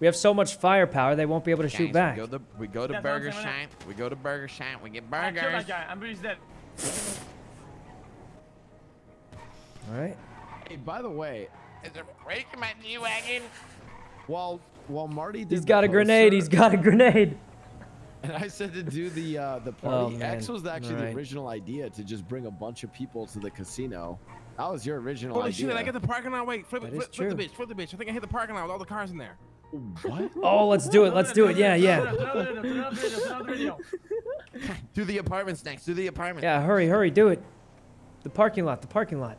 We have so much firepower, they won't be able to shoot Guys, back. We go to, we go to That's what I'm Burger saying, Shine. We go to Burger Shine. We get burgers. I killed burgers. that guy. I'm pretty dead. All right. Hey, by the way, Is there break in my G-Wagon? while while Marty did He's the got a grenade. He's got a grenade. And I said to do the uh, the Oh, party. man. X was actually Alright. the original idea to just bring a bunch of people to the casino. That was your original Holy idea. shit, did I get the parking lot? Wait, flip, That flip, flip the bitch, flip the bitch. I think I hit the parking lot with all the cars in there. What? Oh, let's do it. Let's do it. Yeah, yeah. Do the apartments next. Do the apartments. Yeah, hurry, hurry, do it. The parking lot. The parking lot.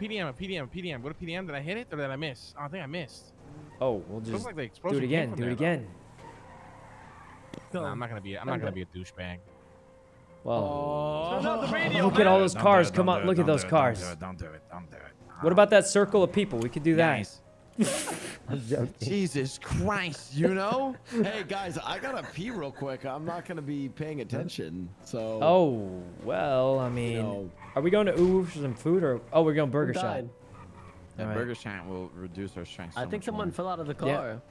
PDM, PDM, PDM. Go to PDM. Did I hit it or did I miss? Oh, I think I missed. Oh, we'll Looks just like the do it again. Do it there, again. though. Nah, I'm not gonna be. I'm not gonna be a douchebag. Well, Turn up the radio, look at all those cars. Come on, look at those cars. Don't do it. Don't do it. What about that circle of people? We could do that. Guys, I'm joking. Jesus Christ, you know? hey guys, I gotta pee real quick. I'm not gonna be paying attention. So. Oh, well, I mean, know. are we going to Ooh for some food or? Oh, we're going Burger Shot. died? That Alright. Burger Shine will reduce our strength. I think much someone more. fell out of the Yeah. car.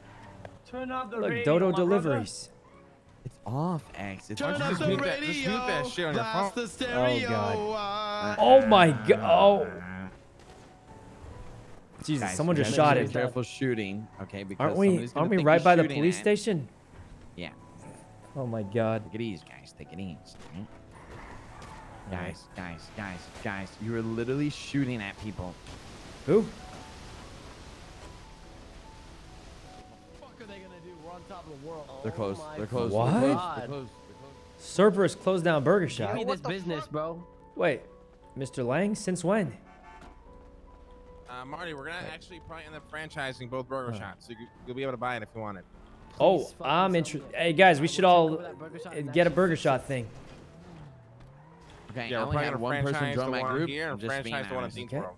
Turn up the Look, radio, Dodo my brother. deliveries. It's off, X. It's Turn off. up the radio. that- just mute that shit on your phone. the stereo. God. uh, Oh my god. Oh, Jesus! Guys, Someone just shot be him. Careful shooting, okay? Because Aren't we? Aren't we right by the police at- station? Yeah. Oh my god. Take it easy, guys. Take it easy. Hmm? right? Guys, guys, guys, guys. You are literally shooting at people. Who? What are they gonna do? We're on top of the world. They're Oh close. my They're close. What? They're close. They're close. Cerberus closed down Burger Give Shot. me this business, bro. Wait, Mr. Lang, since when? Uh, Marty, we're gonna actually probably end up franchising both burger shots, so you, you'll be able to buy it if you want it. Oh, Please I'm interested. Hey guys, we should all take over that burger shot uh, and get a Burger. Shot thing. Okay, Yeah, I we're only probably had gonna one person franchise join my group. here I'm and just being franchise the one in honest. Deansboro.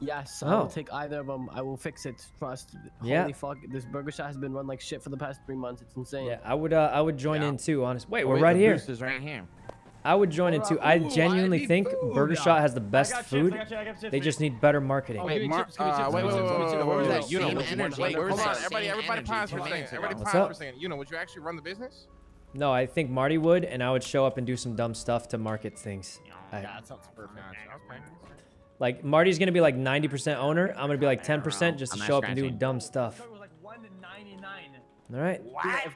Yes, I Oh. will take either of them. I will fix it. Trust. Yeah. Holy fuck! This burger shot has been run like shit for the past three months. It's insane. Yeah, I would. Uh, I would join Yeah. in too. Honest. Wait, Oh, we're wait, right the here. boost is right here. I would join in too. I Ooh, genuinely need think food. Burger Shot has the best food. Chips, chips They for just need better marketing. Wait, Mar- chips, give me uh, chips, wait, give me wait, chips, wait, give me wait, chips. wait, Where wait, is wait, that? You know, Same wait, energy. wait, Where's hold on, that everybody, same everybody energy pause for a two second. Everybody What's pause up? for a second. You know, would you actually run the business? No, I think Marty would, and I would show up and do some dumb stuff to market things. I- That sounds perfect. Like Marty's gonna be like 90% owner. I'm gonna be like 10% just to show up and do dumb stuff. It was like 1 to 99. All right. What?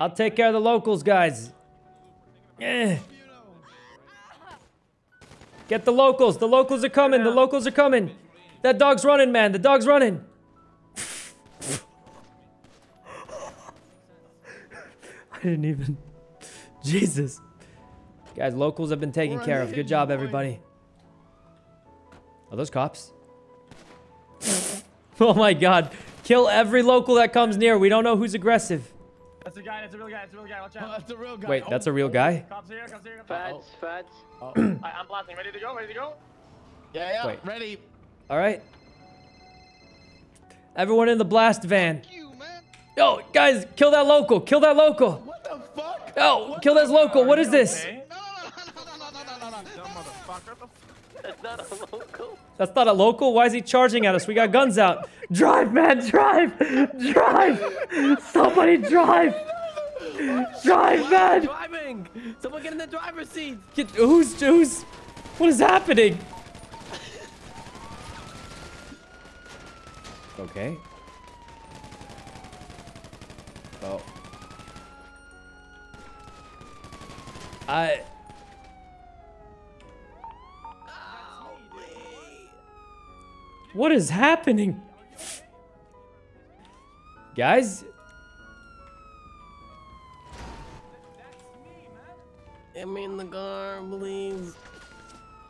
I'll take care of the locals, guys. Eh. Get the locals. The locals are coming. The locals are coming. That dog's running, man. The dog's running. I didn't even. Jesus. Guys, locals have been taken care of. Good job, everybody. Are those cops? oh my god. Kill every local that comes near. We don't know who's aggressive. That's a guy, that's a real guy, that's a real guy, watch Oh, out. that's a real guy. Wait, Oh, that's a real guy? Cops here, cops here, cops here. Fats, fats. I, I'm blasting, ready to go, ready to go? Yeah, yeah. Wait. Ready. All right. Everyone in the blast van. Yo, guys, kill that local. Kill that local. What the fuck? Yo, kill this local. What is this? Okay. Dumb motherfucker. That's not a local. That's not a local. Why is he charging at us? We got guns out. Drive, man, drive. Drive. Somebody drive. Drive, man. Driving. Someone get in the driver's seat. Get, who's, who's, what is happening? Okay. Oh. I. What is happening? Guys, Get me in the car, please.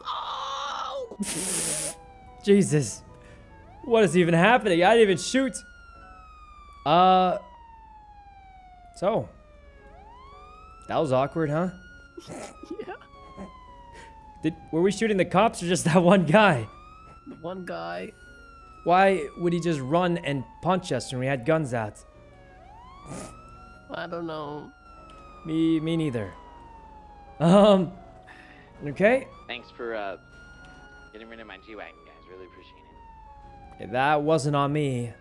Oh! Jesus. What is even happening? I didn't even shoot. Uh. So. That was awkward, huh? yeah. Did were we shooting the cops or just that one guy? The one guy. Why would he just run and punch us when we had guns out? I don't know. Me, me neither. Um. Okay. Thanks for uh, getting rid of my G-Wagon, guys. Really appreciate it. That wasn't on me.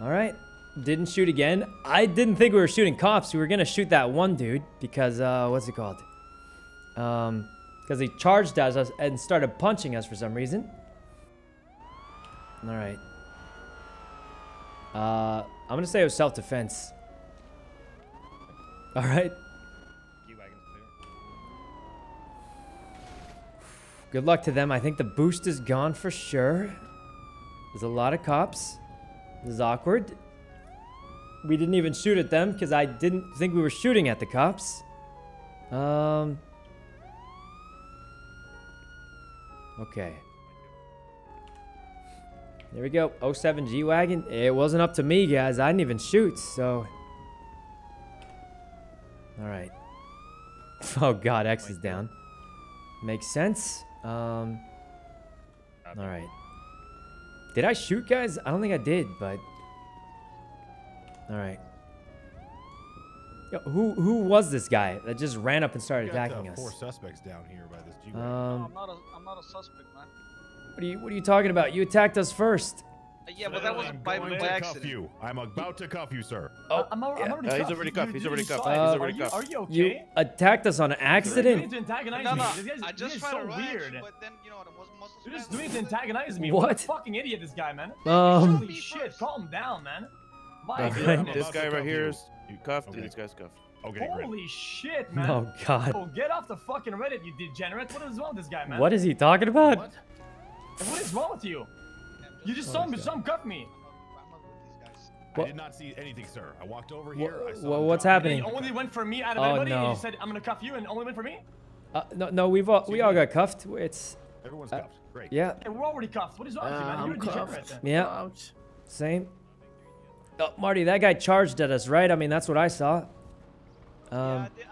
All right. Didn't shoot again. I didn't think we were shooting cops. We were gonna shoot that one dude because uh, what's it called? Um, because he charged at us and started punching us for some reason. All right. Uh, I'm gonna say it was self-defense. All right. Good luck to them. I think the boost is gone for sure. There's a lot of cops. This is awkward. We didn't even shoot at them because I didn't think we were shooting at the cops. Um. Okay. There we go. 07 G-Wagon. It wasn't up to me, guys. I didn't even shoot, so... Alright. Oh, God. X is down. Makes sense. Um... Alright. Did I shoot, guys? I don't think I did, but... Alright. Yo, who who was this guy that just ran up and started got, uh, attacking us? Four suspects down here by this G. Um, I'm not a, I'm not a suspect, man. What are you what are you talking about? You attacked us first. Uh, yeah, but that was I'm by, going by to cuff accident. you. I'm about to cuff you, sir. Oh, I'm, al- I'm already Uh, he's cuffed. already You- cuffed, he's already saw cuffed, it. he's already you- cuffed. Are you okay? You attacked us on You accident. need to antagonize No, me. This guy's, I just guy's tried so rush, weird. but then, you know, the muscle, muscle You're just spasm doing to antagonize me. What? What a fucking idiot this guy, man. Um, Holy shit, calm down, man. My Alright. goodness. This guy right here is you. is cuffed, Okay. and this guy's cuffed. Okay, great. Holy shit, man. Oh God. Oh, get off the fucking Reddit, you degenerate. What is wrong with this guy, man? What is he talking about? What is wrong with you? I'm You just I'm saw not- him jump cuff me. I'm not with these guys. I What- did not see anything, sir. I walked over Wha- here. I saw what's drop. And he happening? only went for me out of Oh, everybody. And no. he said, I'm gonna cuff you, and only went for me. Uh, no, no, we've all we all got cuffed. It's Everyone's Uh, cuffed. Great. yeah, Hey, we're already cuffed. What is wrong with you, man? You're a degenerate. then. yeah, same. Oh, Marty, that guy charged at us, right? I mean, that's what I saw. yeah, Um, I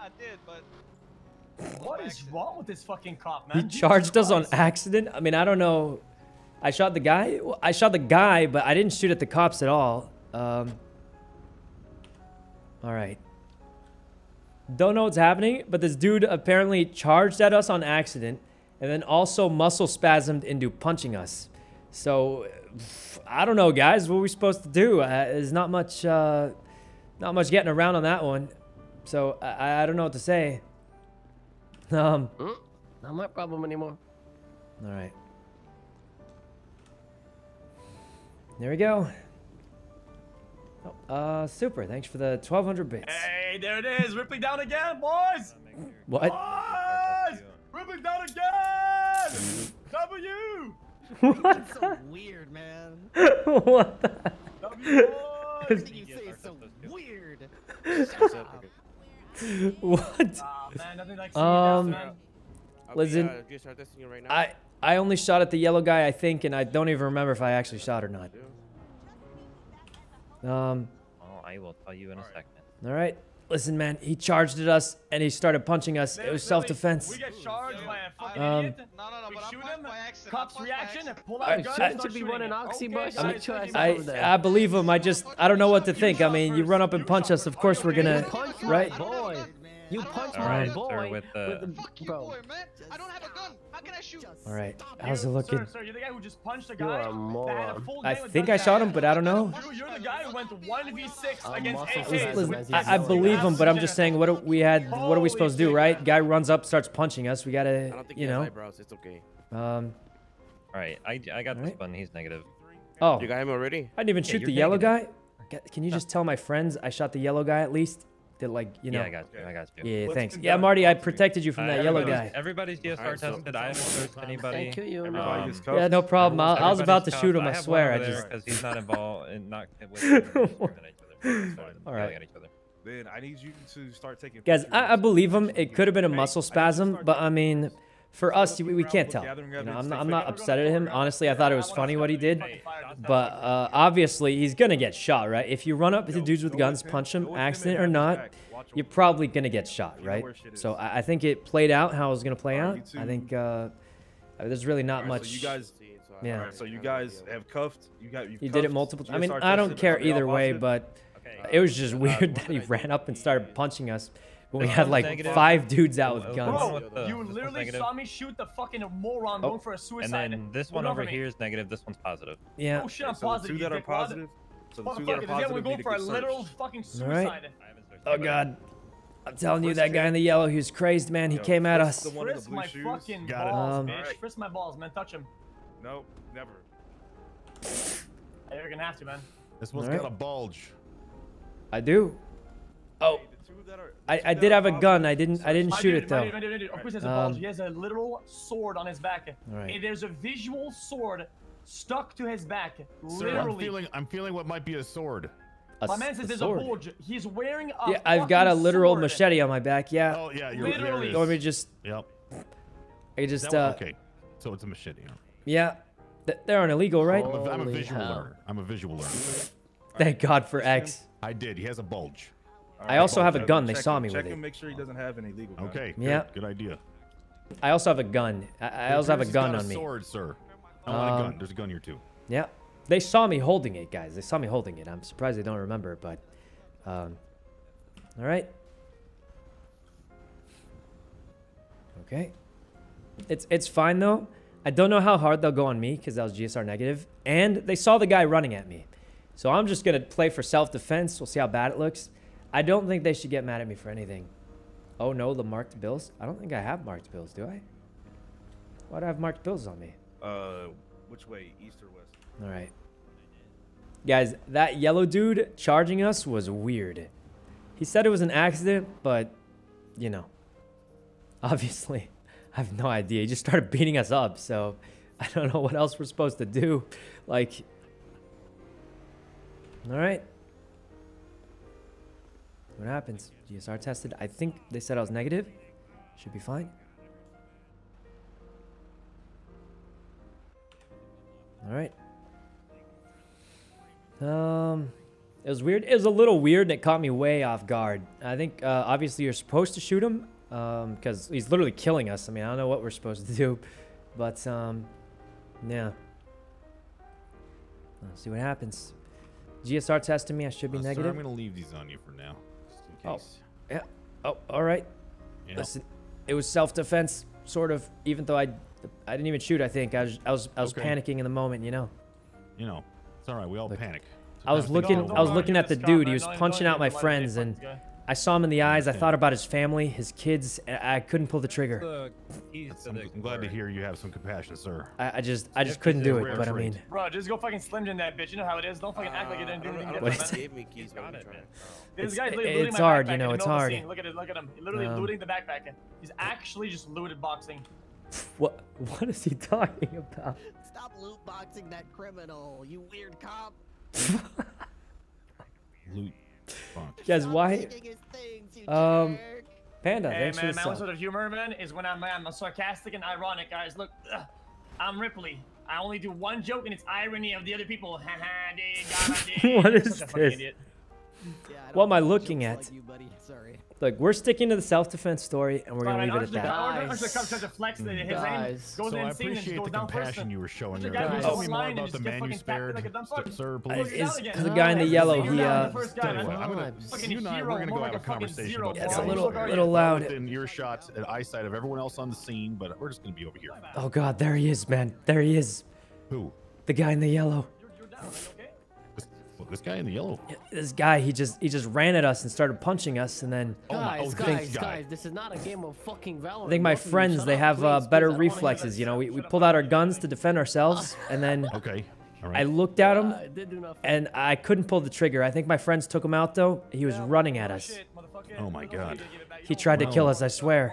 What by is accident. wrong with this fucking cop, man? he charged us on accident. I mean, I don't know. I shot the guy. Well, I shot the guy, but I didn't shoot at the cops at all. Um. All right. Don't know what's happening, but this dude apparently charged at us on accident, and then also muscle spasmed into punching us. So, I don't know, guys. What are we supposed to do? Uh, there's not much, uh, not much getting around on that one. So I, I don't know what to say. Um. Not my problem anymore. All right. There we go. Oh, uh, super. Thanks for the 1,200 bits. Hey, there it is. Rippling down again, boys. What? Boys! Rippling down again. W. what? so weird, man. What? The? W. boys. Everything you say is so weird. What? Aw, man, nothing like Um, seeing that. Okay, Listen, uh, you start testing it right. I I only shot at the yellow guy, I think, and I don't even remember if I actually shot or not. Um. Oh, I will tell you in a second. All right. Listen, man. He charged at us and he started punching us. It was self-defense. We get charged by a fucking Um, idiot. No, no, no, We but I shoot him. by accident. I Cops reaction. accident. Pull I- out a gun. I- and Should be shooting running oxy Okay, guys, I take I. I believe him. I just I don't know what to think. I mean, you run up and punch us. Of course we're gonna, Punch right? My boy. You punch my right, boy. with the- with Fuck you, bro. boy, man. I don't have a gun. How can I shoot? All right. Stop How's it looking? Sir, sir, you're the guy who just punched a You guy. are a that a full I think I shot him, but I don't know. You, you're the guy who went 1v6 I'm against muscle AKs. spasm Listen, as he's I, I believe him, but I'm just saying, what do we had? What are we supposed to do, right? Guy runs up, starts punching us. We gotta, don't think you know. eyebrows. It's okay. Um. All right, I, I got this Alright. one. He's negative. Oh, You got him already? I didn't even Yeah, shoot you're the yellow guy. Can you just tell my friends I shot the yellow guy at least? That like, you know. Yeah, I got you. I got you. Yeah, What's thanks. Yeah. Marty, I protected you from Uh, that yellow guy. Everybody's GSR Alright, so- tested. I haven't searched anybody. Thank you, you. Um, Yeah, no problem. I, I was about to everybody's shoot him. cuffed. I swear. I just. because he's not involved and not with him, we're just screaming at each other. We started All yelling right. at each other. Then I need you to start taking. Guys, I, I believe him. It could have been a muscle spasm, but I mean, for us, we, we can't tell. You gather know, 'em, I'm not, I'm not upset at him. Honestly, I thought it was funny what he did. But uh, obviously, he's gonna get shot, right? If you run up to dudes with guns, punch them, accident or not, you're probably gonna get shot, right? So I, I think it played out how it was gonna play out. I think uh, there's really not much. You guys, See, so I- Yeah. alright, so you guys have cuffed. You got you. Did it cuffed, multiple. I mean, I don't care are they all either way, but Okay. it was just weird that he ran up and started punching us when we had like negative. five dudes out with guns. Bro, Bro, with the- you literally saw me shoot the fucking moron Oh. going for a suicide. And then this Hold one on over here is negative. This one's positive. Yeah. Oh shit, I'm So positive. two you that are positive. So the two that are Motherfucker, positive would go need to for a get literal searched. fucking All right. suicide. Oh God. I'm telling you, that guy in the yellow, he was crazed, man. He Yo, came at us. the one in the blue my shoes. fucking Got it. balls, Um, bitch. Alright. Frisk my balls, man. Touch him. Nope, never. You're gonna have to, man. This one's Alright. got a bulge. I do. Oh, Hey, the two that are- I, I did have a gun. I didn't I didn't My shoot dude, it my though. dude, my dude, my dude. Of course, he has a Um. He has a literal sword on his back. Alright. Hey, There's a visual sword stuck to his back. Sir, I'm Literally. feeling, I'm feeling what might be a sword. A, My man says a there's sword. a bulge. He's wearing a Yeah, I've got a literal sword. machete on my back. Yeah. Oh yeah, you're Literally. there it You want me to just Yep. I just that uh okay. So it's a machete. yeah. Th- They aren't illegal, right? I'm a, I'm a visual hell. learner. I'm a visual learner. Thank God for X. I did. He has a bulge. I also have a gun. They saw me check with him, it. Make sure he doesn't have any legal. Okay. Yeah. Good idea. I also have a gun. I, I also have a gun on me. Sword, sir. I want a Um, gun. There's a gun here too. Yeah. They saw me holding it, guys. They saw me holding it. I'm surprised they don't remember, but um all right. Okay. It's it's fine though. I don't know how hard they'll go on me because that was GSR negative, and they saw the guy running at me. So I'm just gonna play for self-defense. We'll see how bad it looks. I don't think they should get mad at me for anything. Oh no, the marked bills. I don't think I have marked bills, do I? Why do I have marked bills on me? Uh, which way? East or west? All right. Guys, that yellow dude charging us was weird. He said it was an accident, but, you know, obviously, I have no idea. He just started beating us up, so I don't know what else we're supposed to do. Like, all right. What happens? GSR tested. I think they said I was negative. Should be fine. All right. Um, it was weird. It was a little weird, and it caught me way off guard. I think uh, obviously you're supposed to shoot him, um, because he's literally killing us. I mean, I don't know what we're supposed to do, but um, yeah. Let's see what happens. GSR tested me. I should be Uh, sir, negative. I'm gonna leave these on you for now, just in Oh. Yeah. Oh, all right. You know, Listen, it was self-defense, sort of. Even though I, I didn't even shoot. I think I was, I was, I was Okay. panicking in the moment. You know. you know, it's all right. We all Look, panic. I was looking, I was looking at the dude. He was Don't- don't punching out my friends, and guy. I saw him in the eyes. I understand. thought about his family, his kids. and I couldn't pull the trigger. The keys That's- to I'm, glad to hear you have some compassion, sir. I, I just, I just It's couldn't do it. rare But I mean, Bro, just go fucking slim jim that bitch. You know how it is. Don't fucking act like you didn't do anything know. What different, is man. it? Keys. Got it, trying- man. oh. This It's- guy's literally looting it's my hard, you know, it's middle of the hard. Look at it, look at him. He's literally Um, looting the backpack. He's actually just looted boxing. what, what is he talking about? Stop loot boxing that criminal, you weird cop. Loot. Fuck. Guys, Stop why? taking his things, you Um, jerk. Panda, Hey thanks man, for my the own sub. sort of humor, man, is when I'm, I'm sarcastic and ironic, guys. Look, ugh, I'm Ripley. I only do one joke and it's irony of the other people. Haha, dude, gotta, dude. What I'm is such a fucking this? Yeah, What am I looking at? Like you, buddy. Sorry. Look, we're sticking to the self-defense story, and we're gonna leave it at that. Archer- Guys. Comes to flex that his Guys. goes So I insane and just appreciate the compassion you were showing there. a guy Can you tell me more and about the get man you spared, like a dumb fuck. sir, please? Is- the guy in the yellow, he, uh, first you I'm gonna, and I, we're gonna go have a a conversation zero, about It's a little, Look, little loud. within earshot and eyesight of everyone else on the scene, but we're just gonna be over here. Oh God, there he is, man. There he is. Who? The guy in the yellow. This, this guy in the yellow. This guy, he just, he just ran at us and started punching us, and then Oh my- Guys, oh, this guys, guys, this is not a game of fucking Valorant. I think my Both of you, friends, they up, have uh, better please, I don't wanna hear reflexes. You know, we, we pulled out our guns to defend ourselves, and then Okay. All I looked at him, it did do and I couldn't pull the trigger. I think my friends took him out though. He was running at us. Shit. Oh my God. need to give it back. You He don't tried to kill us, I swear.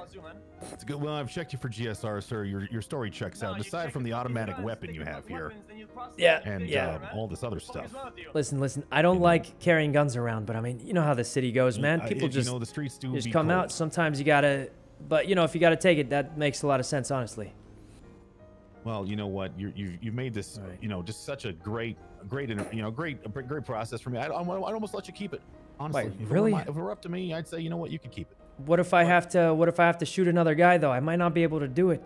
To. It's good. Well, I've checked you for GSR, sir. Your your story checks No, out. Aside from the automatic guns, weapon you have here, weapons, you Yeah, and yeah. together, uh, all this other What the fuck is stuff. wrong with you? Listen, listen. I don't like carrying guns around, but I mean, you know how the city goes, man. I- People you just know the streets do just come cold. out. Sometimes you gotta, but you know, if you gotta take it, that makes a lot of sense, honestly. Well, you know what? You you you've made this, Right. you know, just such a great, great, inter- you know, great, great process for me. I'd, I'd almost let you keep it. Honestly, Wait, If it were really? my- if it were up to me, I'd say, you know what, you could keep it. What if I have to? What if I have to shoot another guy though? I might not be able to do it.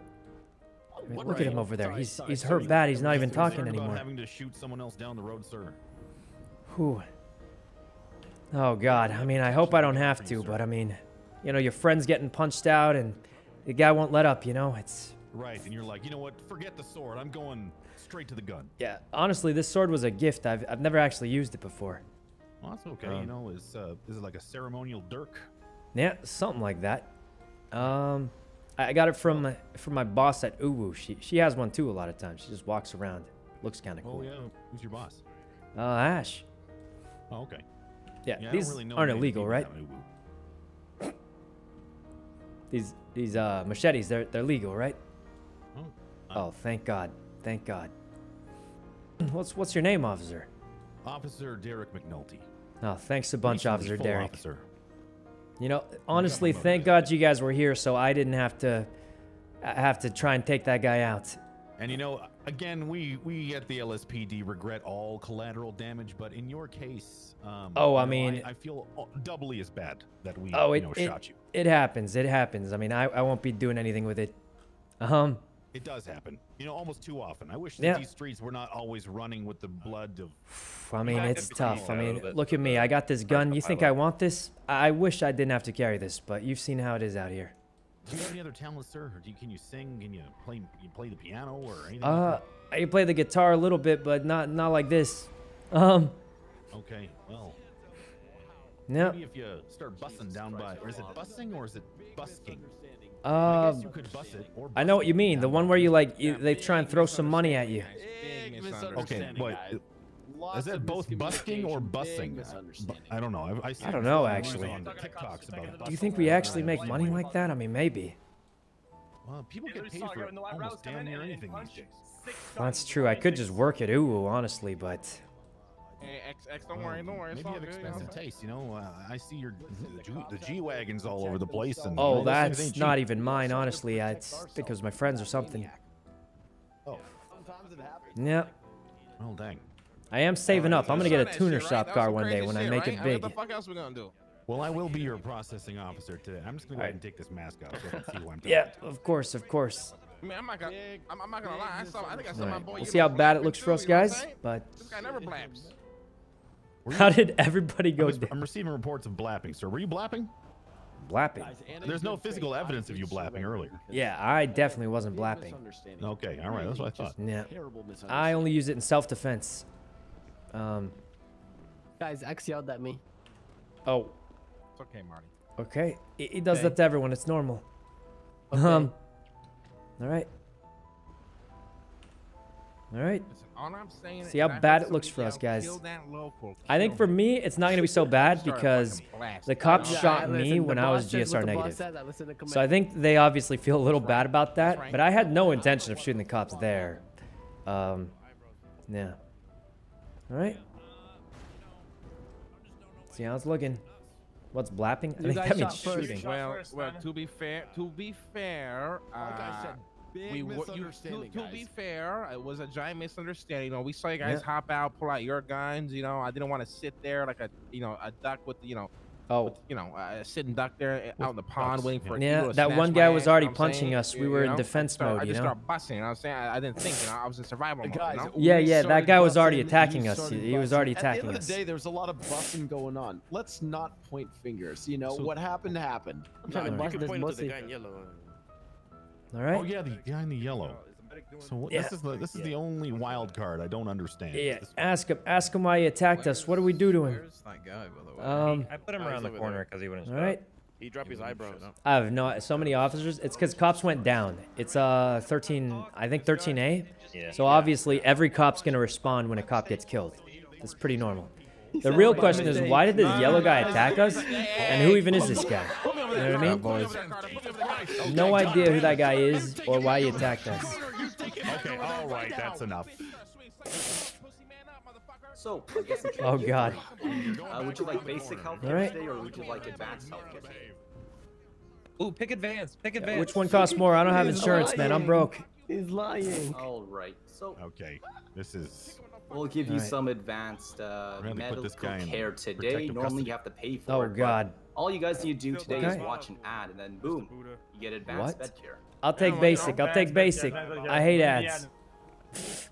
I mean, look at him over there. Sorry, He's sorry, he's hurt bad. He's not even talking anymore. Having to shoot someone else down the road, sir. Whew. Oh God. I mean, I hope I don't have to, but I mean, you know, your friend's getting punched out, and the guy won't let up. You know, it's Right, and you're like, you know what? Forget the sword. I'm going straight to the gun. Yeah, honestly, this sword was a gift. I've, I've never actually used it before. Well, that's okay. Um, you know, is uh, is it like a ceremonial dirk? Yeah, something like that. Um, I got it from my, from my boss at Uwu. She she has one too a lot of times. She just walks around. Looks kind of Oh cool. yeah, who's your boss? Uh, Ash. Oh, okay. Yeah, don't these really aren't illegal, right? down in Uwu. These these uh machetes, they're they're legal, right? Oh, Oh, thank God. Thank God. What's what's your name, officer? Officer Derek McNulty. Oh, thanks a bunch, Officer Derek. Officer. You know, honestly, thank God you guys were here, so I didn't have to I have to try and take that guy out. And you know, again, we we at the LSPD regret all collateral damage, but in your case, um, Oh, you I know, mean- I, feel doubly as bad that we Oh, you it know, it, shot you. it happens. It happens. I mean, I, I won't be doing anything with it. Uh um, It does happen. You know, almost too often. I wish Yeah. these streets were not always running with the blood of. I mean, it's it's tough. I mean, look at me. I got this gun. You think I want this? I I wish I didn't have to carry this, but you've seen how it is out here. Do you have any other talents, sir? Or do you, can you sing? Can you play? You play the piano or anything? Uh, I can play the guitar a little bit, but not not like this. Um, Okay, well. Yeah. Maybe if you start bussing down by, or is it bussing or is it busking? I uh, guess could bus it or. I know what you mean. The one where you like you, they try and throw some money at you. Okay, wait. Is that both busking or bussing? I don't know. I, I, I don't know, actually. On the TikToks about Do you think we actually make money like that? I mean, maybe. Well, people get paid for almost damn near anything these days. That's true. I could just work at Uwu, honestly, but Hey, X, X, don't worry, don't worry. It's Maybe you all have good, you know expensive what I'm saying? taste. You know, uh, I see your the, G- the G wagons all over the place, and oh, those things that's ain't not cheap. even mine, honestly. I think it was my friends or something. Oh, Yeah. well, dang. I am saving up. I'm gonna get a tuner shop car one day when I make it big. What the fuck else we gonna do? Well, I will be your processing officer today. I'm just gonna go ahead and take this mask off so I can see who I'm talking Yeah, to. of course, of course. I mean, I'm not gonna, I'm, I'm not gonna lie. I saw, I think I saw my Alright, boy. We'll see how bad it looks for us you know what I'm guys, but This guy never blabs. Were how you- did everybody I'm, go down? I'm receiving reports of blapping, sir. Were you blapping? Blapping. There's no physical evidence of you blapping earlier. Yeah, I definitely wasn't blapping. Okay, all right, that's what I thought. Yeah. I only use it in self-defense. Um. Guys, X yelled at me. Oh. It's okay, Marty. Okay. He, he does Okay. that to everyone. It's normal. Okay. Um. All right. All right. Listen, all I'm saying See how bad it looks for us, guys. Local, I think for me, it's not gonna be so bad because the cops Yeah, shot listen, me when I was GSR negative. says, I So I think they obviously feel a little bad about that, but I had no intention of shooting the cops there. Um, yeah. All right. See how it's looking. What's blapping? I think that means shooting. Well, well, to be fair, to be fair, uh, Like I said, big we wa- you, to, misunderstanding, to be fair, it was a giant misunderstanding. You know, we saw you guys Yeah. hop out, pull out your guns. You know, I didn't want to sit there like a, you know, a duck with, you know, Oh, with, you know, uh, sitting duck there out in the pond ducks, waiting for. a Yeah, eagle to that one guy was ass, already you know punching saying? us. We You- were you in defense Start- mode, I you just know? started busting. You know what I'm saying? I, I didn't think. You know, I was in survival mode. Guys, you know? Yeah, yeah, that guy was already attacking us. started He was busing. already At the end us. of the day, there's a lot of busting going on. Let's not point fingers. You know, So- what happened happened. I'm trying to you bust can this point to the pussy. guy in yellow. All Oh yeah, the guy in the yellow. So what, Yeah. this is the this is the only wild card I don't understand. Yeah, ask him. Ask him why he attacked us. What do we do to him? Where's that guy, by the way? Um. I put him Oh, around the corner because he wouldn't All stop. right. He dropped his eyebrows. I have no so many officers. It's because cops went down. It's uh 13. I think 13A. Yeah. So obviously every cop's gonna respond when a cop gets killed. It's pretty normal. The real question is why did this yellow guy attack us? And who even is this guy? You know what I mean? No idea who that guy is or why he attacked us. Okay, all right, that's enough. So, I guess Oh god. uh, would you like basic health All right. today, or would you like advanced health care today? Ooh, pick advance. Pick advance. Which one costs more? I don't have insurance, man. I'm broke. He's lying. All right. So, Okay, this is we'll give you Alright. some advanced uh, medical this guy in care today. Normally, custody. you have to pay for Oh it. but god. All you guys need to do today is watch an ad, and then boom, you get advanced What? med care. I'll take basic. I'll take basic. I hate ads.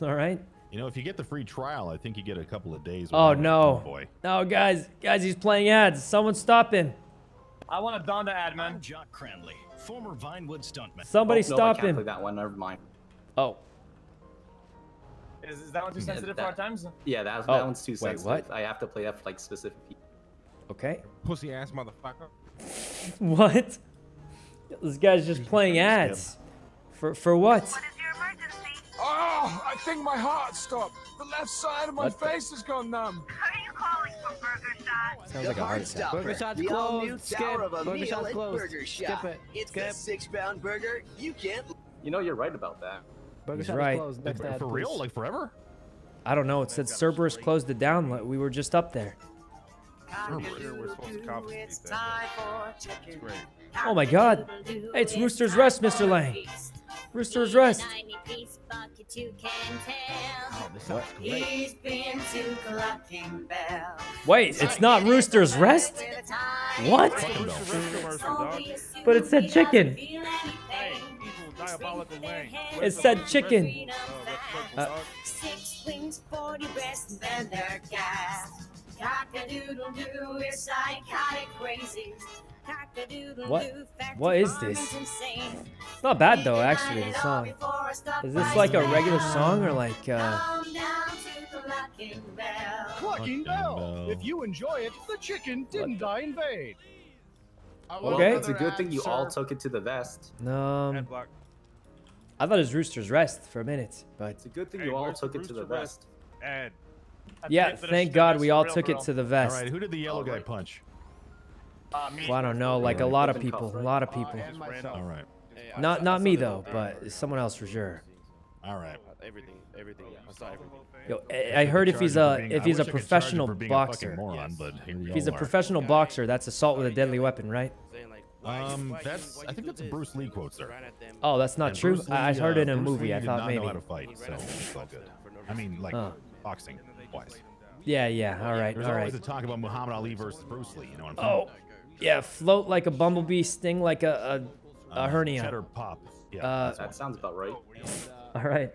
All right. you know if you get the free trial, I think you get a couple of days. Oh no. boy. No, guys, guys, he's playing ads. Someone stop him. I want a Donda ad, man. I'm Jock Cranley, former Vinewood stuntman. Somebody oh, no, I stop can't him. play that one. Never mind. Oh, Is, is that one too Yeah, sensitive for that- our times? Yeah, that, Oh, that one's too wait, sensitive. what? I have to play that for like specific people. okay. Pussy ass motherfucker. What? This guy's just playing ads. For for what? Oh, I think my heart stopped. The left side of my What the- face has gone numb. Sounds like a heart attack. Burger Shot's closed. Skip. of a Burger meal Shot's at closed. Burger Skip it. It's Skip. a six-pound burger you can't. You know, you're right about that. Burger He's Shot right. closed. Next ad, For real? please. Like forever? I don't know. It said Cerberus closed it down. We were just up there. We're supposed to compensate that. Uh, it's great. Oh my God. Hey, it's Rooster's Rest, Mr. Lang. Rooster's Rest. Oh, this. He's been to Clucking Wait, it's not Rooster's Rest? What? But it said chicken. Hey, evil, diabolical Lang. It said chicken. Uh, Six wings, forty breasts, and their gas. Cock-a-doodle-doo, we're psychotic crazies. What? What is this? It's not bad though, actually, the song. Is this like a regular song or like uh Come down to Clucking Bell. Clucking Bell. If you enjoy it, the chicken didn't die in vain. Well, Okay. it's a good thing you all took it to the vest. um Ad block. I thought it was Rooster's Rest for a minute, but It's a good thing Hey, you all took it to the Rest? vest. Ad. Yeah, thank God we all took bro. it to the All vest. right, who did the yellow guy punch? Uh. Well, I don't know, like a lot of people, a lot of people. Just random. All right. Not not me though, but someone else for sure. All right. Everything, everything. I saw everything. Yo, I I heard if he's a Charge him for being- if he's a wish I could charge him professional for being a fucking boxer, moron, but if he's a professional boxer, that's assault with a deadly weapon, right? Saying like, why, Um, that's I think do that's a? Bruce Lee quote, sir. Ran at them. Oh, that's not And true. Bruce I, I Lee, heard it in uh, a Bruce movie. Lee I did thought not maybe. know how to fight, so it's all good. I mean, like Huh. boxing wise. Yeah, yeah. All right, There's all always right. a talk about Muhammad Ali versus Bruce Lee. You know what I'm saying? Oh, yeah. Float like a bumblebee, sting like a a, a Uh, hernia. Cheddar pop. Yeah. Uh, That sounds about right. all right.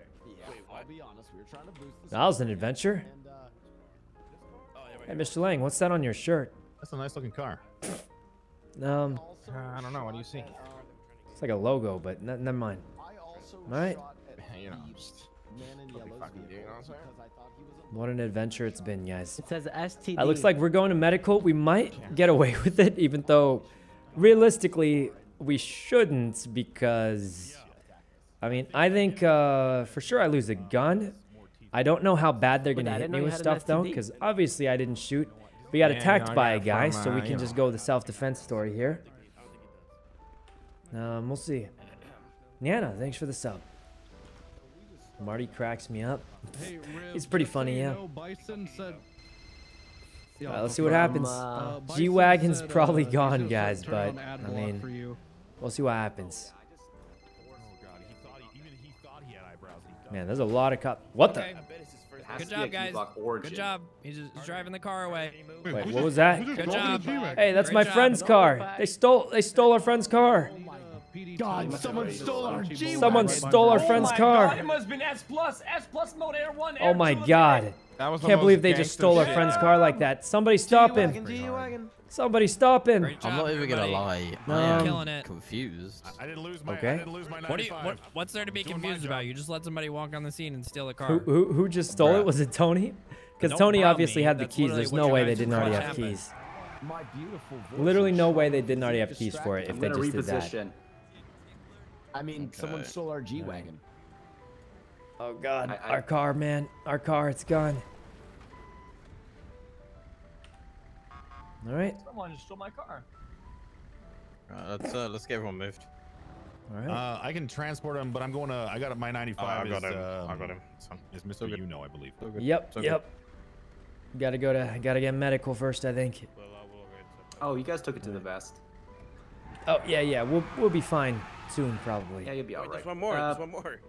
I'll be honest, we were trying to boost the That was an adventure. uh, Hey, Mr. Lang, what's that on your shirt? That's a nice looking car. Um, Uh, I don't know. What do you see? it's like a logo, but ne- never mind. I All right. You know, just man don't be yellow's fucking vehicle digging on, sir. because I thought he was a What an adventure it's been, guys. It says STD. It looks like we're going to medical. We might get away with it, even though realistically we shouldn't because I mean I think uh, for sure I lose a gun. I don't know how bad they're gonna hit me with stuff though, because obviously I didn't shoot. We got attacked by a guy, so we uh, can just go with the self-defense story here. Um, we'll see. Nana, thanks for the sub. Marty cracks me up. He's pretty funny, yeah. Bison said. Uh, let's see what happens. uh, G-Wagon's said, probably uh, gone, guys, but I mean, we'll see what happens. Oh god, he thought he, even he thought he had eyebrows. He doesn't. Man, there's a lot of cop. What Okay. the? I bet it's his first It has Good to be a job, guys. Good job. He's just driving the car away. Wait, what was that? Good job. Hey, that's Great my job. friend's car. They stole. They stole our friend's car. God, someone stole our G. Someone stole our Oh friend's my car. God, it must have been S plus, S plus mode Air One. Oh my two, god. it. That was Can't believe they just stole our friend's car like that. Somebody stop him. G-Wagon. Somebody stop him. Job, I'm not even gonna lie. No. I am Killing it. confused. I didn't lose my. Okay. I didn't lose my What do you what, what's there to be confused about? You just let somebody walk on the scene and steal a car. Who, who, who just stole it? Was it Tony? Because Tony obviously me. had the That's keys. There's no way they didn't already have happen. keys. My beautiful Literally no way they didn't already have keys for it if they just did that. Reposition. I mean, someone stole our G-Wagon. Oh god, I- I- our car, man. Our car, it's gone. All right. Someone just stole my car. Right, let's uh, let's get everyone moved. All right. Uh, I can transport him, but I'm going to. I got my 95. I got is, him. um, I got him. It's Mr. So. You know, I believe. Yep, So good. yep. Gotta go to, gotta get medical first, I think. Oh, you guys took it to the vest. Oh yeah, yeah. We'll we'll be fine soon, probably. Yeah, you'll be Wait, alright. there's one more. Uh, There's one more.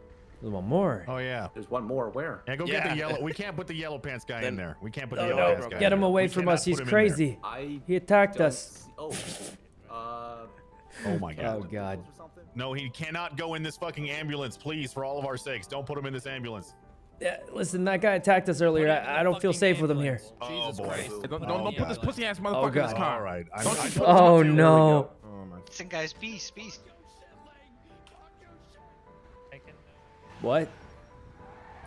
There's one more. Oh yeah. There's one more. Where? Yeah, go get the yellow. We can't put the yellow pants guy in there. We can't put the Oh yellow no! pants guy. Get him away from us. He's put him in there. crazy. I He attacked us. Oh. Uh. Oh my god. Oh god. No, he cannot go in this fucking ambulance, please, for all of our sakes. Don't put him in this ambulance. Yeah, listen, that guy attacked us earlier. I, I don't feel safe with him here. Oh boy. Don't, don't, don't put this pussy ass Oh, motherfucker in this God. car. All right. I, Don't I, I, Oh this- no. Oh my Listen, guys, peace, peace. What?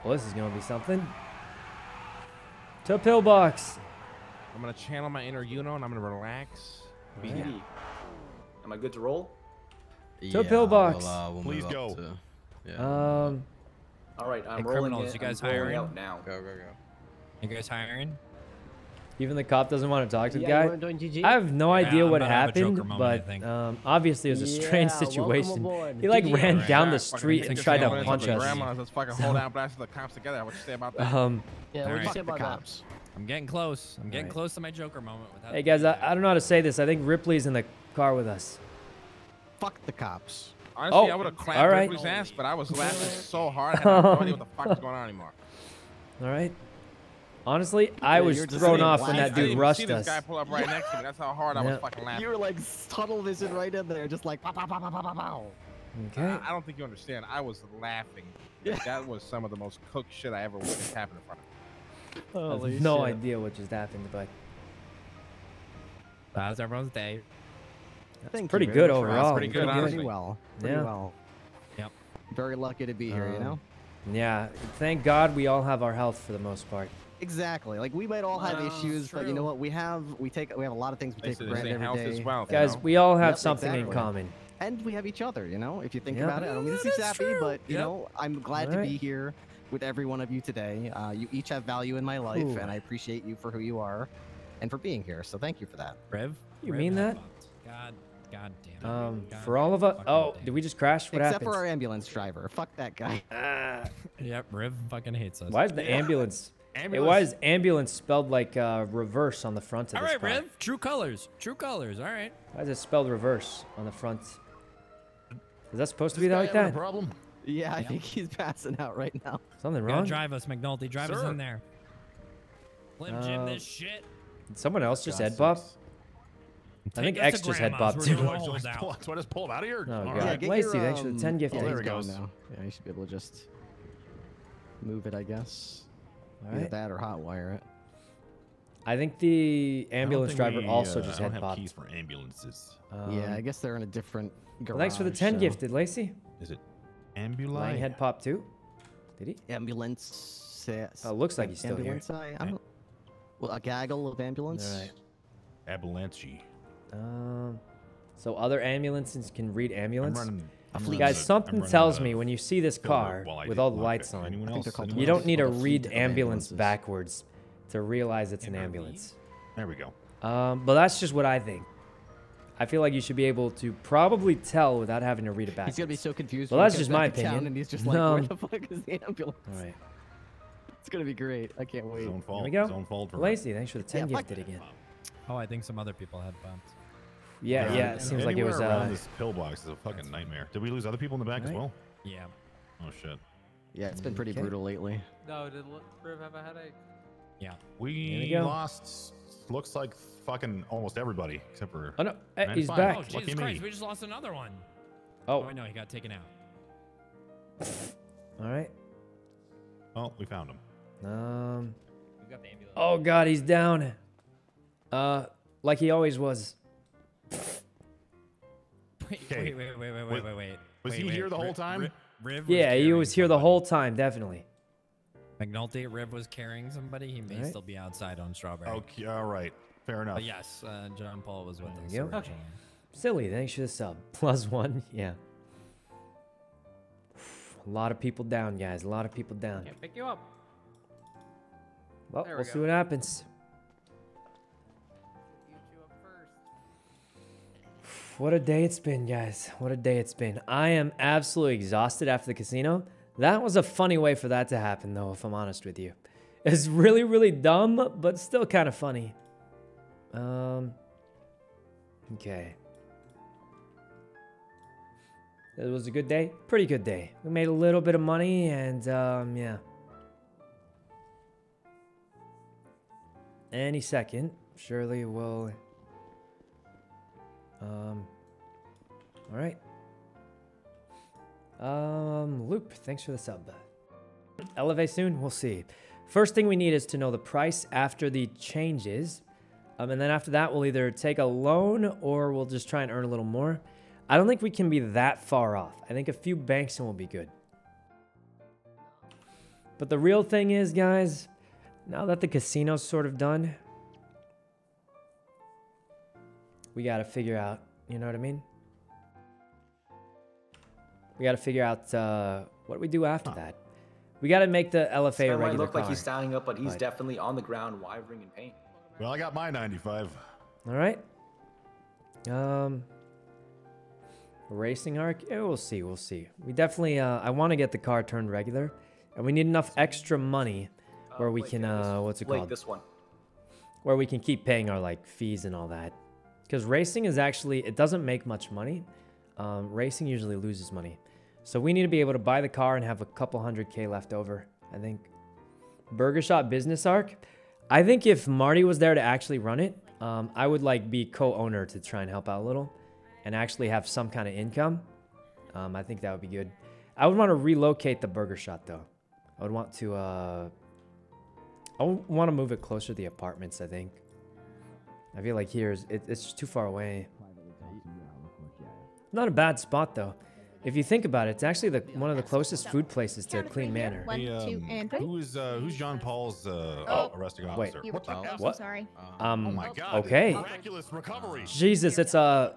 Well, this is gonna be something. To pillbox. I'm gonna channel my inner Yuno and I'm gonna relax. BD. Am I good to roll? To pillbox. We'll, uh, we'll Please go. to- yeah. Um, All right, I'm Hey, rolling criminals, it. you guys I'm hiring? out now. Go, go, go. You guys hiring? even the cop doesn't want to talk to the Yeah, you guy. wanna join GG? I have no Yeah, idea I'm what about to have a Joker happened, moment, but um, obviously it was a strange Yeah, welcome situation. He like GG. ran Right. down the street and tried to punch us. Grandmas, let's fucking hold down blast the cops together. What you say about that? Um, Yeah, what'd you say about that? I'm getting close. I'm getting Alright. close to my Joker moment. Hey guys, I, I don't know how to say this. I think Ripley's in the car with us. Fuck the cops. Honestly, Oh, I would have clapped all right. Ripley's ass, but I was laughing so hard, I had no idea what the fuck was going on anymore. All right. Honestly, I Yeah, was you're thrown off when that dude even rushed see this us. guy pull up right next to me. That's how hard I was fucking laughing. You were like tunnel vision right in there, just like pow, pow, pow, pow, pow, pow, pow. Okay. I, I don't think you understand. I was laughing. Like, that was some of the most cooked shit I ever witnessed happen in front of me. I have Holy no shit. idea what just happened, but How's everyone's day? Thank pretty you good very much for overall. Pretty good, Pretty honestly. well. Pretty Yeah. well. Yep. Very lucky to be here, you Um, know? yeah, thank God we all have our health for the most part. Exactly. Like we might all have Well, issues, but you know what? We have we take we have a lot of things we take for granted every health is day. wealth, you Guys, know? we all have Yep, something in common. and we have each other, you know? If you think Yeah. about it, I don't mean this Yeah, is happy, true. but you Yep. know, I'm glad to Alright. be here with every one of you today. Uh, you each have value in my life, Ooh. and I appreciate you for who you are and for being here. So thank you for that. Rev? You Rev mean had that? Bumped. God, God damn it. Um, God for all of us. Oh, did we just crash? What happened? Except happened? for our ambulance driver. Fuck that guy. Ah, Yep, Rev fucking hates us. why is the ambulance? Ambulance. why is ambulance spelled like uh, reverse on the front of All this right, car? Rev. True colors. True colors. All right. Why is it spelled reverse on the front? Is that supposed to be This guy like having a that? problem? Yeah, I think he's passing out right now. Something Gotta wrong? drive us, McNulty. Drive us in there. Slim Jim Uh, this shit. Did someone else just God head bop? sakes. I think Take X just head Grandma's. too. gonna So I just pull- out. so I just pull him out of here? Oh, All God. right. Yeah, get Lacey, your, thanks for the 10 um, gifted. Yeah, Oh, he's there he going goes. now. Yeah, you should be able to just move it, I guess. All Either that or hot wire it. I think the ambulance think driver we, also uh, just I don't have keys for ambulances. yeah, I Um, guess they're in a different garage. well, thanks for the 10 so- gifted, Lacey. Is it Lying ambulance? head pop too. Did he? Ambulance. yes. Oh, looks like he's still here. ambulance. I, I don't. Well, a gaggle of ambulance. All right. Ambulance. Um, so other ambulances can read I'm ambulance. running. Fleet. Guys, something tells me when you see this car with all the lights on, Anyone I think else? they're called Anyone you don't need to read ambulance backwards to realize it's an ambulance. There we go. Um, but that's just what I think. I feel like you should be able to probably tell without having to read it back. He's gonna be so confused. Well, that's just my back to town opinion. And he's just like, Um, "Where the fuck is the ambulance?" All right. It's gonna be great. I can't wait. His own fault. Here we go. His own fault Lacey, thanks for the 10 Yeah, fuck gifted again. Oh, I think some other people had bumped. Yeah, yeah, it seems like it was. Around Uh, this pillbox is a fucking nightmare. Did we lose other people in the back as well? Yeah. Oh shit. Yeah, it's been pretty Okay. brutal lately. No, did Riv have a headache? Yeah. we We lost. Looks like fucking almost everybody except for. oh no, eh, he's 95. back. Oh, Lucky Jesus me. We just lost another one. Oh, Oh, no, he got taken out. all right. Oh, we found him. Um. We got the ambulance. Oh God, he's down. Uh, like he always was. Wait, Okay. wait, wait, wait, wait, wait, wait, wait. was Wait, he wait, here the whole Riv- time? Riv- Riv Yeah, he was here the whole time, definitely. McNulty, Riv was carrying somebody. He may Alright. still be outside on Strawberry. Okay, all right, fair enough. But yes, uh, John Paul was with There us. we go. Okay. Silly, thanks for the sub. Plus one, yeah. A lot of people down, guys. A lot of people down. Can't pick you up. Well, There we we'll see what happens. What a day it's been, guys. What a day it's been. I am absolutely exhausted after the casino. That was a funny way for that to happen, though, if I'm honest with you. It's really, really dumb, but still kind of funny. Um. Okay. It was a good day. Pretty good day. We made a little bit of money, and um, yeah. Any second, surely will. Um. All right. Um, Loop, thanks for the sub. Elevate soon? We'll see. First thing we need is to know the price after the changes. Um, and then after that, we'll either take a loan or we'll just try and earn a little more. I don't think we can be that far off. I think a few banks and we'll be good. But the real thing is, guys, now that the casino's sort of done, we got to figure out, you know what I mean? We got to figure out uh, what we do after that. We got to make the LFA a Sven might regular look like he's car. standing up, but he's But- definitely on the ground, wivering in pain. Well, I got my 95. All right. Um, racing arc. Yeah, we'll see. We'll see. We definitely. Uh, I want to get the car turned regular, and we need enough extra money where we can. Uh, what's it Blake, called? this one. Where we can keep paying our like fees and all that. Because racing is actually it doesn't make much money. Um, racing usually loses money, so we need to be able to buy the car and have a couple hundred k left over. I think. Burger Shot Business Arc. I think if Marty was there to actually run it, um, I would like be co-owner to try and help out a little, and actually have some kind of income. Um, I think that would be good. I would want to relocate the Burger Shot though. I would want to. Uh, I would want to move it closer to the apartments. I think. I feel like here is it, it's just too far away. Not a bad spot though. If you think about it, it's actually the one of the closest food places to Clean Manor. Hey, um, who's uh, who's John Paul's uh, Oh. arresting officer? You what the hell? What? sorry. Um. Oh my God! Okay. Miraculous recovery. Jesus, it's a,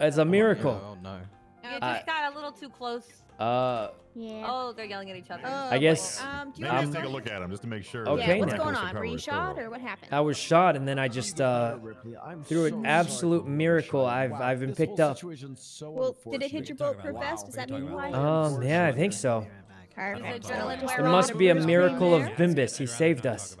it's a miracle. Oh no. You I- just got a little too close. Uh, Yeah. Oh, they're yelling at each other. I guess- Um, do you Maybe want just take a look at him just to make sure. Okay, Yeah, what's going on? Were you shot or what happened? I was shot, and then I just, uh, through an absolute miracle, I've I've been picked up. Well, did it hit your bulletproof vest? Does that mean you lied? Um, yeah, I think so. Perfect. It must be a miracle of Bimbus. He saved us.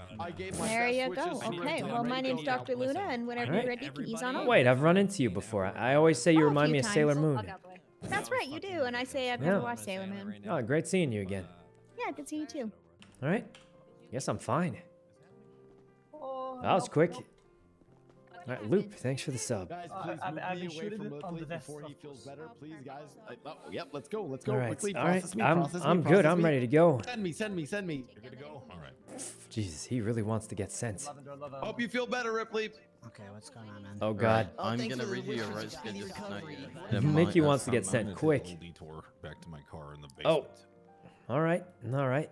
There you go. Okay. Well, my name's Dr. Luna, and whenever Alright. you're ready, you can ease on up. Wait, I've run into you before. I I always say you Oh, remind few me of Sailor times. Moon. That's right, you do. And I say I've Yeah. never watched Sailor Moon. Oh, great seeing you again. Yeah, good to see you too. All right. Yes, I'm fine. That was quick. All right, Loop, thanks for the sub. Guys, Uh, please I've- move I've me been away from it the vest, before he feels better, please, guys. I, oh, yep, let's go, let's go All right, quickly. all right. Me, I'm me, I'm good. process I'm me. ready to go. Send me, send me, send me. You're good to go. All right. Jesus, he really wants to get sense. Hope you feel better, Ripley. Okay, what's going on, man? Oh God. I'm gonna read you your wishes right of schedule tonight. recovery. Mickey wants to get sent quick. Take a little detour back to my car in the Oh. All right. All right.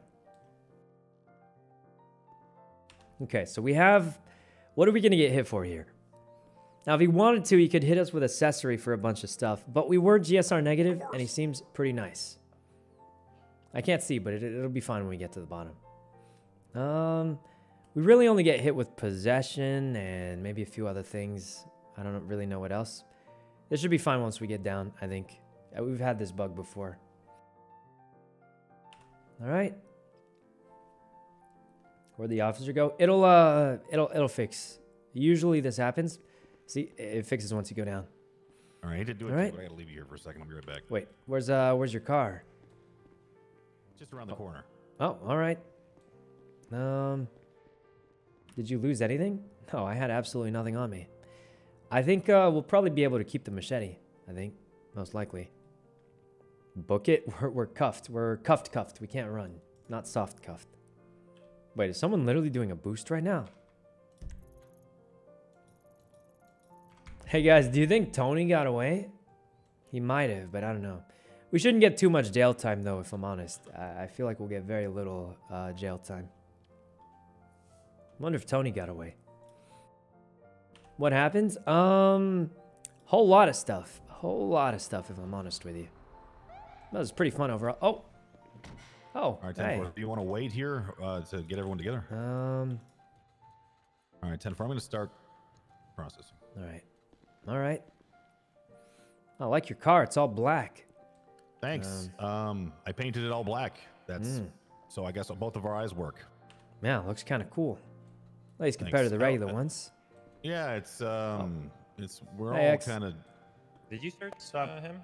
Okay, so we have. What are we gonna get hit for here? Now, if he wanted to, he could hit us with accessory for a bunch of stuff. But we were GSR negative, and he seems pretty nice. I can't see, but it, it'll be fine when we get to the bottom. Um, we really only get hit with possession and maybe a few other things. I don't really know what else. This should be fine once we get down. I think Uh, we've had this bug before. All right. Where'd the officer go? It'll uh, it'll it'll fix. Usually this happens. See, it fixes once you go down. All right, I do it, All right. I gotta leave you here for a second. I'll be right back. Wait, where's uh, where's your car? Just around the corner. Oh, all right. Um, did you lose anything? No, I had absolutely nothing on me. I think uh, we'll probably be able to keep the machete. I think, most likely. Book it. We're, we're cuffed. We're cuffed, cuffed. We can't run. Not soft cuffed. Wait, is someone literally doing a boost right now? Hey guys, do you think Tony got away? He might have, but I don't know. We shouldn't get too much jail time, though, if I'm honest. I, I feel like we'll get very little uh, jail time. Wonder if Tony got away. What happens? Um, whole lot of stuff. A whole lot of stuff, if I'm honest with you. That was pretty fun overall. Oh, oh, All right, 10 hey. Do you want to wait here uh, to get everyone together? Um, All right, 10 4. I'm going to start processing. all right, all right. I like your car. It's all black. Thanks. Um, I painted it all black. That's Mm. so. I guess both of our eyes work. Yeah, looks kind of cool. At least compared to Thanks. the Oh, regular uh, ones. Yeah, it's um, it's we're Hey, all kind of. Did you search uh, him?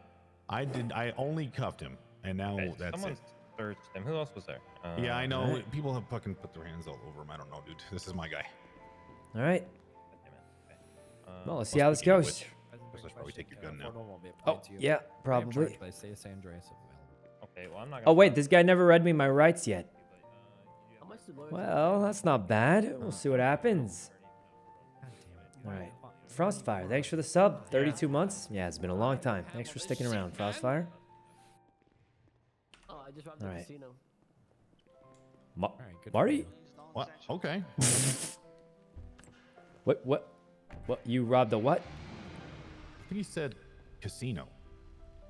I did. I only cuffed him, and now Okay, that's someone it. searched him. Who else was there? Yeah, I Uh, know. Alright. People have fucking put their hands all over him. I don't know, dude. This is my guy. All right. uh, Well, let's see how this goes. which, I probably take your gun now. Oh, yeah, probably. By Say San Andreas. Okay, well I'm not. Oh gonna wait, this guy never read me my rights yet. Trusted lawyer. Well, that's not bad. We'll see what happens. All right. Frostfire, thanks for the sub. 32 months. Yeah, it's been a long time. Thanks for sticking around, Frostfire. Oh, I just robbed All the right. casino. Ma- Marty? What? Okay. What? What? What? You robbed a what? I think he said casino.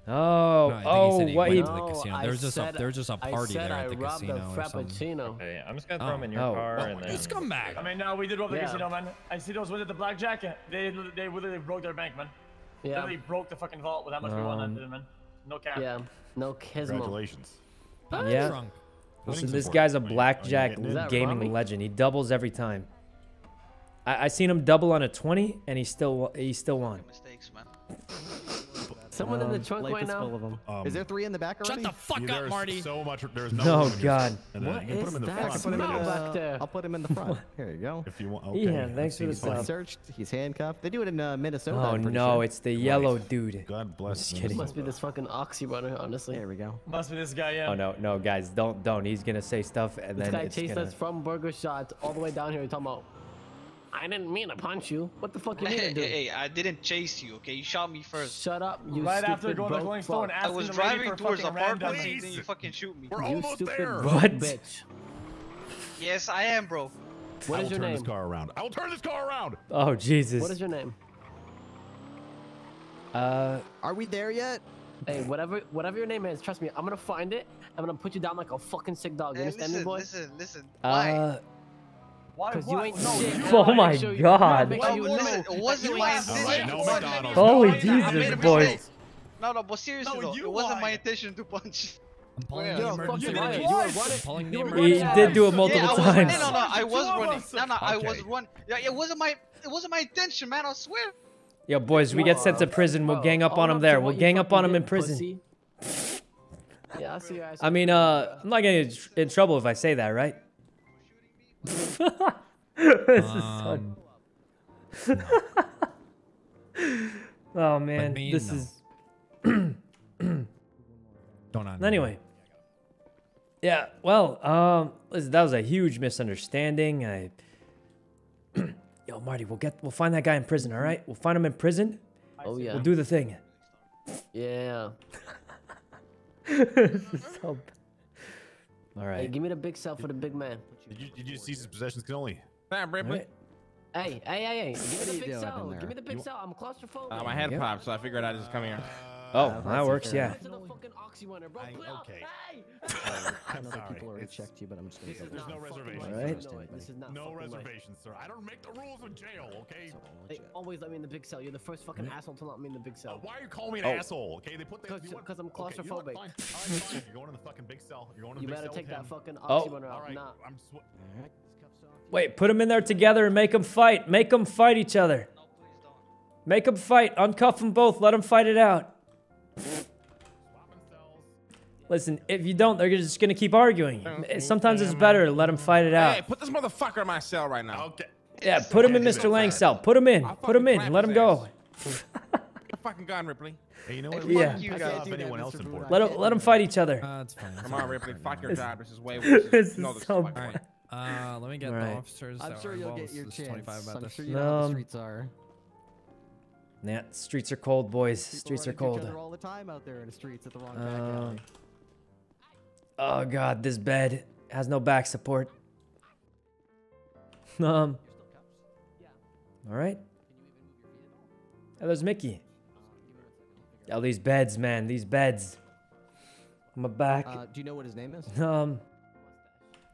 Oh, No, I think he oh, said he what went he? to the casino. There just a said- there was just a I party there I at the robbed a casino or something. frappuccino. Okay, I'm just gonna throw Oh. him in your Oh. car Well, and then. You scumbag. I mean, no, we did rob the Yeah. casino, man. I see those with the blackjack. They they literally broke their bank, man. Yeah. Literally broke the fucking vault with how much we won Um, that man. No cap. Yeah. No kismo. Congratulations. Yeah. Drunk. Listen, this guy's a Are you- blackjack getting in? Is that gaming Rami? legend. He doubles every time. I, I seen him double on a 20, and he still wa- he still won. Mistakes, man. Someone in the Um, trunk Life right is now. full of them. Um, is there three in the back Shut the fuck Yeah, up, Marty. So much. There's no. Oh, room in your- God. And then What you can put him in the that front. Put him in back there. I'll put him in the front. Here you go. If you want. Okay. Yeah, thanks for see the his sub. He's searched. He's handcuffed. They do it in uh, Minnesota. Oh no, sure. it's the yellow dude. God bless. Just Minnesota. kidding. Must be this fucking oxy runner, honestly. There we go. Must be this guy, yeah. Oh no, no, guys, don't, don't. He's gonna say stuff, and This then guy it's chased gonna. us from Burger Shot all the way down here. Talking about, I didn't mean to punch you. What the fuck you mean to Hey, do? hey, I didn't chase you, okay? You shot me first. Shut up, you right stupid after going to the broke Rolling and fuck. I was the lady driving for towards fucking apartment, random and then you fucking shoot me. We're You almost stupid there. What? bitch. Yes, I am, bro. What I is will turn this car around. I will turn this car around. Oh Jesus. What is your name? Uh, Are we there yet? Hey, whatever whatever your name is, trust me, I'm gonna find it. I'm gonna put you down like a fucking sick dog. You Hey, understand me, boy? listen, listen. Why? uh. Why? Because you ain't no, shit. you- and I Oh my make sure you- God. make Well, you listen, know it wasn't my intention. Alright, no It wasn't- McDonald's. Holy Jesus, a boys. No, no, but seriously No, though, it wasn't my intention to punch. I'm pulling Yeah, the emergency you, brake. you You were were running- pulling the emergency He did do it multiple I was, times. No, no, no, I was running. us. No, no, I was running. Yeah, it wasn't my, it wasn't my intention, man. I swear. Yo, boys, we get sent to prison. We'll gang up on him there. We'll gang up on him in prison. Yeah, I see your ass. I mean, uh, I'm not gonna in trouble if I say that, right? this is so... Um, oh man, me, this no. is. Don't on. Anyway. Yeah, well, um, listen, that was a huge misunderstanding. I. Yo, Marty, we'll get, we'll find that guy in prison. All right, we'll find him in prison. Oh yeah. We'll do the thing. Yeah. this is so. B- All Hey, give me the big cell for the big man. Did you, did you seize his possessions can only? Damn, Ripley. Right. Hey, hey, hey, hey. Give me the big cell. Give me the big cell. I'm claustrophobic. Uh, my head Yep. popped, so I figured I'd just come here. Oh, that works. Yeah. Get to the fucking oxy runner, bro. I- okay. Hey! I know that people already It's- checked you, but I'm just gonna go is there. There's no not reservations. right. Alright. No, this is not No fucking right. reservations, sir. I don't make the rules of jail, okay? So I'll let Hey, you- always let me in the big cell. You're the first fucking asshole to let me in the big Uh, cell. why are you calling me an Oh. asshole? Okay, they put the. Cause- you want- 'cause I'm okay, you know claustrophobic. All right, fine. You're going in the fucking big cell. You're going in You the big better take that him. fucking Oh. oxy runner out. right, Nah. I'm. Sw- Wait, put them in there together and make them fight. Make them fight each other. Make them fight. Uncuff them both. Let them fight it out. Listen, if you don't, they're just gonna keep arguing. Sometimes it's better to let them fight it out. Hey, out. put this motherfucker in my cell right now. Okay. Yeah, put him in Mr. Lang's cell. Put him in. Put him in. Let him go. Fucking gun, Ripley. Hey, you know what? Hey, Yeah. fuck you I guys. can't do do that, anyone else Bruno. important. Let them let them fight each other. Uh, it's fine. Come on, Ripley. Fuck your This- job. This is way this worse. is You this so fucking All way. right. Uh, let me get Alright. the officers. I'm that sure were you'll involved. get your This 25 chance. about I'm sure you know how the Um, streets are. Yeah, streets are cold, boys. People Streets are cold. all the time out there in the streets at the wrong Um, oh god, this bed has no back support. Um. All right. Oh, there's Mickey. Oh, these beds, man. These beds. My back. Uh, do you know what his name is? Um.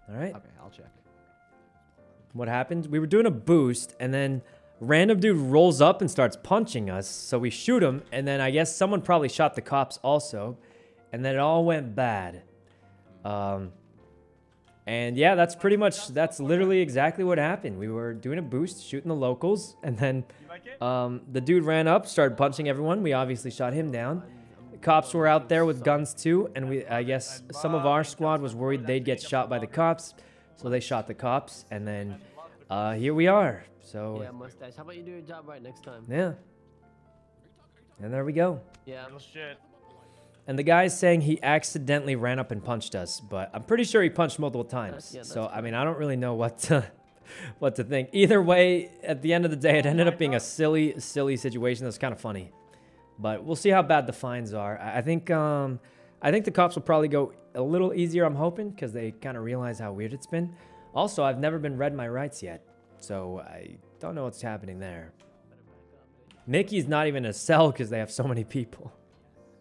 All right. Okay, I'll check. What happened? We were doing a boost, and then random dude rolls up and starts punching us. So we shoot him, and then I guess someone probably shot the cops also, and then it all went bad. Um. And yeah, that's pretty much that's literally exactly what happened. We were doing a boost, shooting the locals, and then um, the dude ran up, started punching everyone. We obviously shot him down. The cops were out there with guns too, and we I guess some of our squad was worried they'd get shot by the cops, so they shot the cops, and then uh, here we are. So Yeah, mustache. How about you do your job right next time? yeah, and there we go. Yeah. Real shit. And the guy's saying he accidentally ran up and punched us, but I'm pretty sure he punched multiple times. yeah, that's so I mean, I don't really know what to what to think. Either way, at the end of the day, it ended up being a silly, silly situation that's kind of funny. But we'll see how bad the fines are. I I think um I think the cops will probably go a little easier, I'm hoping, because they kind of realize how weird it's been. Also, I've never been read my rights yet, so I don't know what's happening there. Mickey's not even a cell because they have so many people.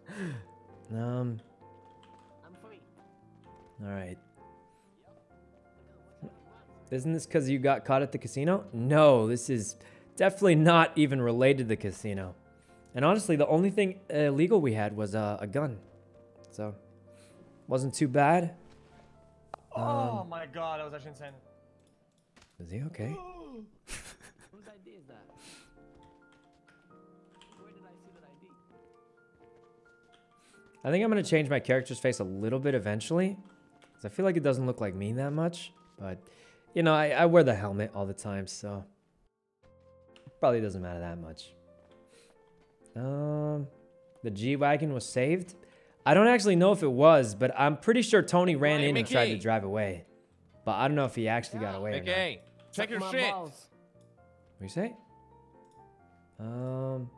um. All right. Isn't this because you got caught at the casino? No, this is definitely not even related to the casino. And honestly, the only thing illegal we had was uh, a gun. So, wasn't too bad. Oh Um, my god, that was actually insane. Is he okay? Whose ID is that? Where did I see that ID? I think I'm gonna change my character's face a little bit eventually, because I feel like it doesn't look like me that much. But you know, I, I wear the helmet all the time, so probably doesn't matter that much. Um, the G wagon was saved. I don't actually know if it was, but I'm pretty sure Tony ran Hey, in and tried to drive away. But I don't know if he actually got away. or not. Okay, check your my shit. balls. What you say? Um.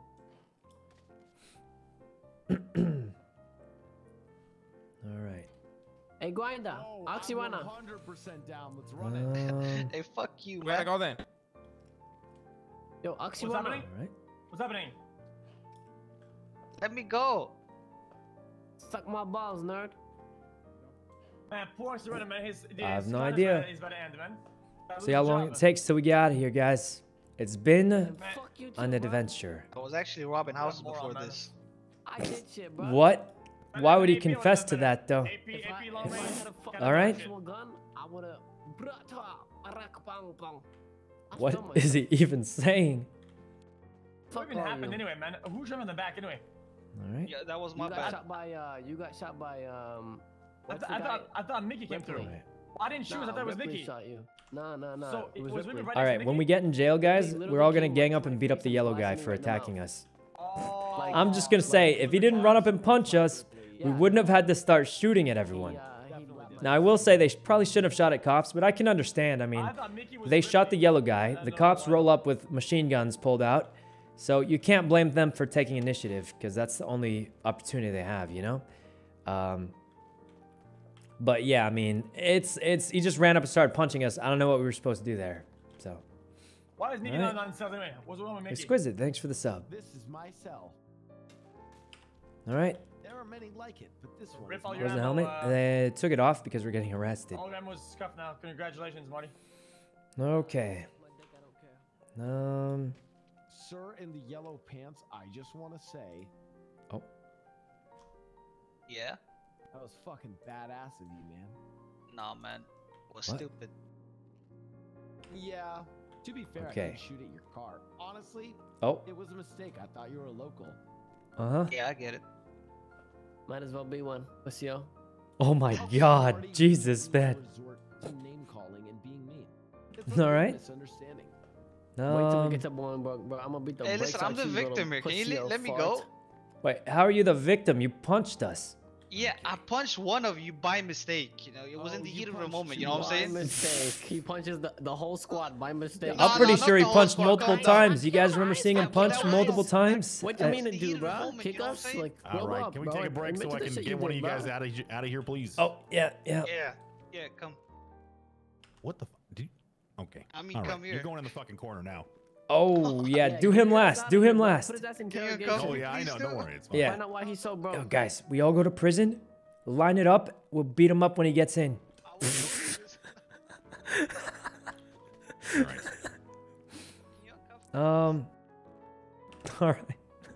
All right. Hey, Grinder, Oxywana. 100% down. Let's run it. Um, Hey, fuck you, We gotta man. go then. Yo, What's happening? all right. What's happening? Let me go. Suck my balls, nerd. Man, poor Serena, man. His, I have no contract idea. Is about to end, man. That was See how long it takes till we get out of here, guys. It's been Fuck you too, an adventure. I was actually robbing houses before this. I did shit. What? Why would he confess to that, though? AP, If I, AP long if I range. had a fucking All right. actual gun, I would have. What is he even saying? What even happened anyway, man? Who's driving in the back anyway? All right. Yeah, that was my You got bad. shot by. Uh, you got shot by. Um. I, th- I thought I thought Mickey came through. Ripley. I didn't shoot. I thought it was Ripley Mickey. shot you. No, no, no. So it it was, was Ripley. Ripley right All next to right. When we get in jail, guys, literally we're all gonna gang up up and beat up the yellow guy for me in the mouth. attacking us. Oh, I'm just gonna say, if he didn't run up and punch us, we wouldn't have had to start shooting at everyone. He, he blacked Now I will say they probably shouldn't have shot at cops, but I can understand. I mean, I thought Mickey was they shot the yellow guy. The the cops roll up with machine guns pulled out, so you can't blame them for taking initiative because that's the only opportunity they have, you know. Um, but yeah, I mean, it's it's he just ran up and started punching us. I don't know what we were supposed to do there. So Why is Mickey Alright. not on sales anyway? What's wrong with Mickey? exquisite. Thanks for the sub. This is my cell. All right. There are many like it, but this one Rip all your Where's the ammo, helmet? uh, They took it off because we're getting arrested. All of them was scuffed now. Congratulations, Marty. Okay. Um. Sir in the yellow pants, I just want to say Oh. Yeah? That was fucking badass of you, man. Nah, man. Was What? stupid. Yeah. To be fair, I Okay. didn't shoot at your car. Honestly, Oh. it was a mistake. I thought you were a local. Uh huh. Yeah, I get it. Might as well be one. What's yo? Oh my How God, smart of you Jesus, to man. resort to name calling and being mean. It's All a right. Wait till we Um, get to one, bro. bro I'm gonna beat the Hey, listen, I'm the victim here. Can you pussy let me fart. go? wait, how are you the victim? You punched us. Yeah, I punched one of you by mistake. You know, it was in Oh, the heat of the moment. You know what I'm saying? By saying? mistake. He punches the, the whole squad by mistake. No, I'm pretty no, sure he punched multiple calm down. times. You guys remember seeing him punch multiple times? What do you mean to do, bro? moment, Kick you know us? Like, All grow right, up, can we take a break so I can shit get one of you guys out of out of here, please? Oh yeah, yeah. Yeah. Yeah, come. What the? F- do okay. I mean, come here. You're going in the fucking corner now. Oh yeah, Yeah, do him last. Do him last. Put his ass in Can you interrogation. come? Oh yeah, I know. do. Don't worry, it's fine. Yeah. Find out why he's so broke. Yo, guys, we all go to prison. Line it up. We'll beat him up when he gets in. Um. All right.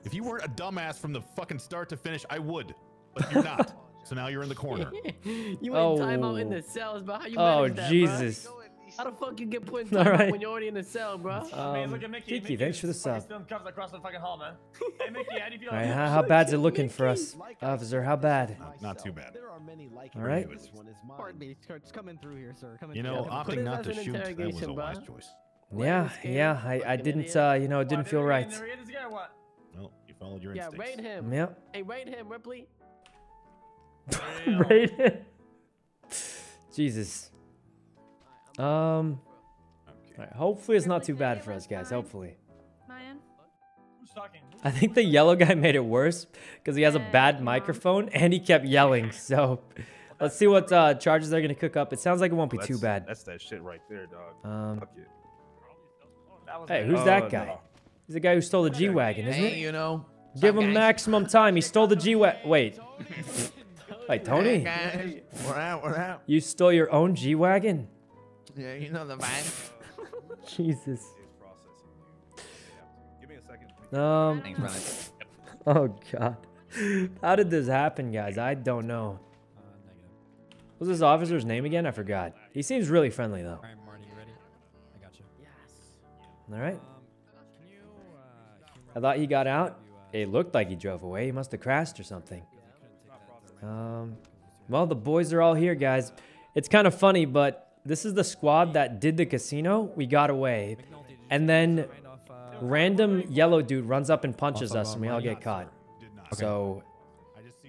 If you weren't a dumbass from the fucking start to finish, I would, but you're not. so now you're in the corner. you ain't time out in Oh. the cells, but How you Oh manage that, bro? Jesus. How the fuck you get put in time out right. when you're already in the cell, bro? I mean, Um, look at Mickey. Kiki, Mickey thanks for the is sub. Still in cuffs across the fucking hall, man. hey, Mickey, how do you feel? All right, how, it? how bad's it looking for us, officer? How bad? Not, not too bad. There are many like All it, right. but This one is mine. Pardon me, sir. Just coming through here, sir. Coming You know, Yeah, put opting his not ass to shoot that was a interrogation, wise choice. Yeah, yeah. I, I didn't, uh, you know, it didn't feel right. interrogate this guy or what? Well, you followed your instincts. Yeah, instincts. raid him. Yep. Hey, raid him, Ripley. Raiden. Jesus. Um. alright, hopefully it's not too bad for us, guys. Hopefully. Mayan? Who's talking? I think the yellow guy made it worse because he has a bad microphone and he kept yelling. So let's see what uh, charges they're gonna cook up. It sounds like it won't be too bad. That's that shit right there, dog. Um, Hey, who's that guy? no. He's the guy who stole the G wagon, isn't it? Hey, you know. Give him maximum time. He stole the G wagon. Wait. Wait, Tony. guys. We're out, we're out. You stole your own G wagon? Yeah, you know the vibe. Jesus. Give me a second. Um. Thanks, Oh God. How did this happen, guys? I don't know. What's this officer's name again? I forgot. He seems really friendly though. All right, Marty, you ready? I got you. All right. Um, can you, uh, I thought he got out. It looked like he drove away. He must have crashed or something. Um, well, the boys are all here, guys. It's kind of funny, but this is the squad that did the casino. We got away. And then random yellow dude runs up and punches us, and we all get caught. So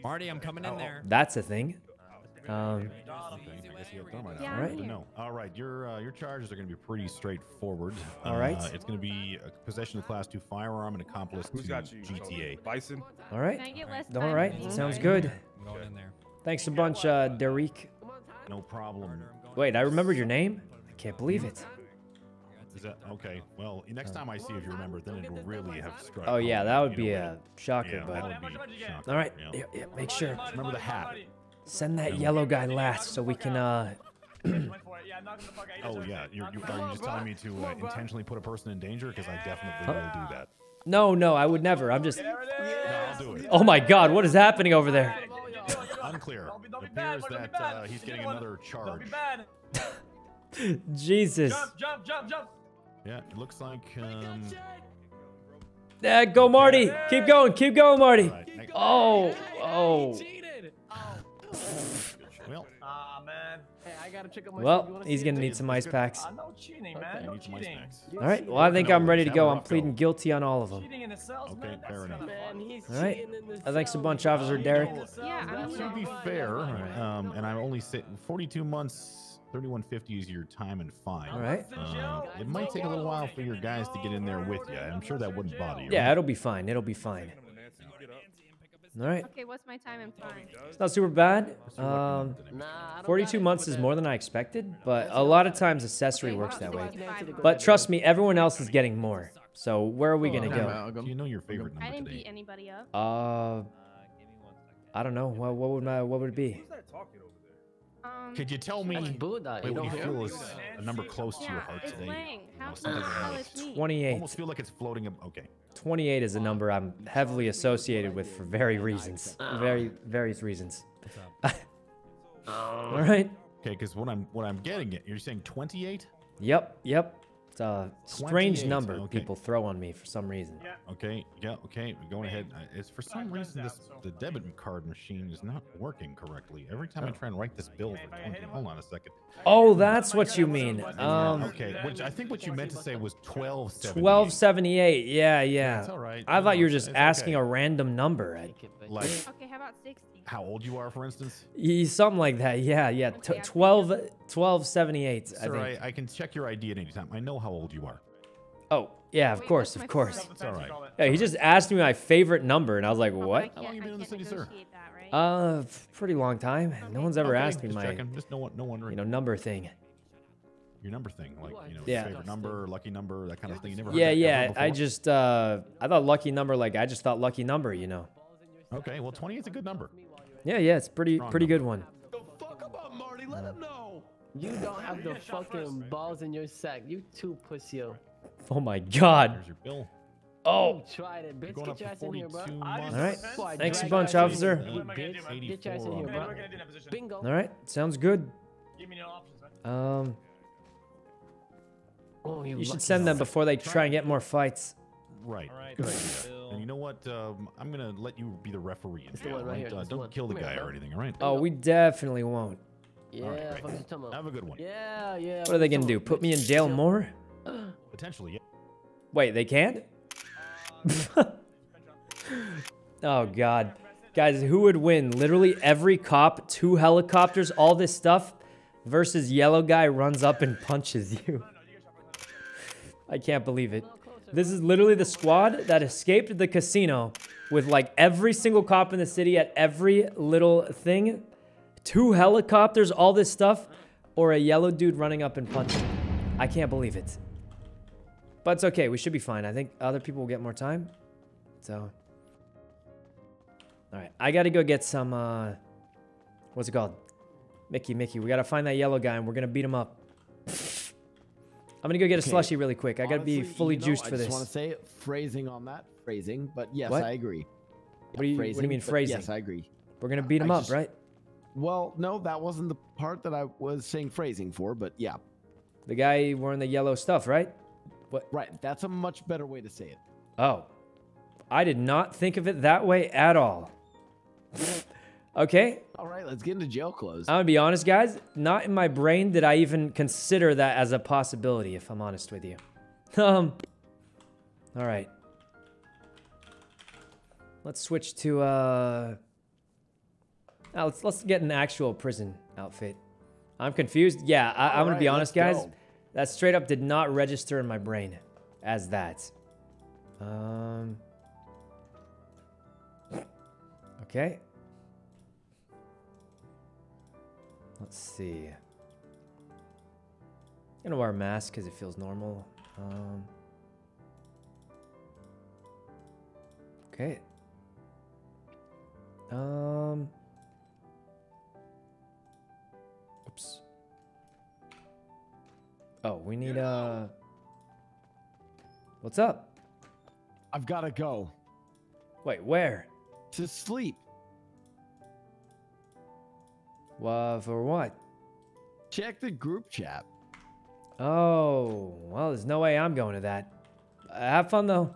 Marty, I'm coming in there. that's a thing. Um, I guess you have done by now. Yeah, all right. No. All right. Your uh, your charges are going to be pretty straightforward. All right. Uh, it's going to be a possession of class two firearm and accomplice Who's to got you? GTA. Bison. all right. Can I get less All time, right. please? Sounds good. I'm going in there. Thanks a bunch, uh, Derek. No problem. Wait, I remembered your name? I can't believe it. Is that okay? Well, next time I see if you remember, then it'll really have struck. Oh, yeah, that would be a shocker, yeah, but. be shocking, All right. yeah. Yeah, yeah, make sure. Remember the hat. Send that yellow guy last so we can, uh. Oh yeah, you're, you, are you just telling me to uh, intentionally put a person in danger? Because I definitely Huh? will do that. No, no, I would never. I'm just. No, I'll do it. Oh my god, what is happening over there? Unclear. It appears that uh, he's getting another charge. Jesus. Jump, jump, jump, jump. Yeah, it looks like. Um, Yeah, go, Marty. Keep going, keep going, Marty. Alright, next- Oh, oh. no he's going to need some ice packs. All right, well, I think I'm ready to go. I'm pleading guilty on all of them. Cheating in the cells, Okay, fair enough. kinda fun. Man, he's All right. cheating in the Uh, Thanks a bunch. Officer Derek. Yeah, to be fair, um, and I'm only sitting 42 months, 3150 is your time and fine. All right. Um, it might take a little while for your guys to get in there with you. I'm sure that wouldn't bother you. Yeah, it'll be fine. It'll be fine. All right. Okay, what's my time and fine? It's not super bad. Um, Nah, I don't 42 months is more than I expected, but a lot of times accessory works that way. But trust me, everyone else is getting more. So where are we gonna go? Do go? you know your favorite number I didn't beat anybody up. Uh, I don't know. What, what would my what would it be? Um, Could you tell me Buddha. wait, what you don't feel is a number close to your heart today? Lang. How know, can something you like it's 28. Almost feel like it's floating. Okay. 28 is a number I'm heavily associated with for very reasons. Very various reasons. Um. All right. Okay, because what I'm what I'm getting at, you're saying 28. Yep. Yep. It's a strange number okay. people throw on me for some reason. Yeah. Okay, yeah, okay, we're going ahead. Uh, It's for some reason this the debit card machine is not working correctly. Every time I try and write this bill for 20, hold on a second. Oh, that's what you mean. Um, okay, which I think what you meant to say was 1278. 1278. Yeah, yeah. That's all right. I thought you were just asking okay. a random number. Like Okay, how about 60? How old you are, for instance. y- something like that. Yeah, yeah. T- 12, 1278, I Sir, think. I, I can check your ID at any time. I know how old you are. Oh, yeah, of Wait, course, of course. It's all right. Yeah, he just asked me my favorite number, and I was like, Oh, what? How long you been in the can't city, sir? negotiate that, right? Uh, pretty long time. No one's ever Okay, asked me just my, checking. Just no one, no wondering. you know, number thing. your number thing, like you know, Yeah. your favorite number, lucky number, that kind of thing. You never heard Yeah, that yeah. I just, uh, I thought lucky number, like, I just thought lucky number, you know. Okay, well, 28 is a good number. Yeah, yeah, it's pretty, Strong pretty number. good one. Fuck about Marty. Let him know. You don't have the fucking balls in your sack. You too pussy. Oh my god. Here's your bill. Oh. You tried it, bitch. Get your ass in here, bro. Months. All right. Thanks a bunch, officer. in here, What am I gonna bitch. do, man? Get your ass in here, bro. am I gonna do in that position? Bingo. All right, sounds good. Give me no options, man. Um, Oh, you lucky should send them before they try and get more fights. Right. Alright, Good Bill. idea. And you know what? Um, I'm gonna let you be the referee. In It's the one right right? here, Uh, don't one. kill the Come guy bro. or anything, all right? Oh, we definitely won't. Yeah, Alright, fuck great. you. Have a good one. Yeah, yeah. What are they gonna do? Put me in jail more? Potentially, yeah. Wait, they can't? oh god. Guys, who would win? Literally every cop, two helicopters, all this stuff, versus yellow guy runs up and punches you. I can't believe it. This is literally the squad that escaped the casino with like every single cop in the city at every little thing. Two helicopters, all this stuff, or a yellow dude running up and punching. I can't believe it. But it's okay. We should be fine. I think other people will get more time. So. All right. I got to go get some, uh, what's it called? Mickey, Mickey. We got to find that yellow guy and we're going to beat him up. I'm going to go get a Okay. slushy really quick. I got to be fully you know, juiced I for just this. want to say phrasing on that phrasing, but yes, What? I agree. What do you- what do you mean phrasing? Yes, I agree. We're going to beat him I up, just- right? Well, no, that wasn't the part that I was saying phrasing for, but yeah. The guy wearing the yellow stuff, right? What? Right. That's a much better way to say it. Oh. I did not think of it that way at all. okay. All right, let's get into jail clothes. I'm gonna be honest, guys. Not in my brain did I even consider that as a possibility, if I'm honest with you. Um. All right. Let's switch to uh. Now let's let's get an actual prison outfit. I'm confused. Yeah, I, I'm gonna be honest, guys. go. That straight up did not register in my brain as that. Um. Okay. Let's see. I'm gonna wear a mask because it feels normal. Um, okay. Um. Oops. Oh, we need uh. What's up? I've got to go Wait, where? to sleep. Well, for what? Check the group chat. Oh, well, there's no way I'm going to that. Uh, have fun though.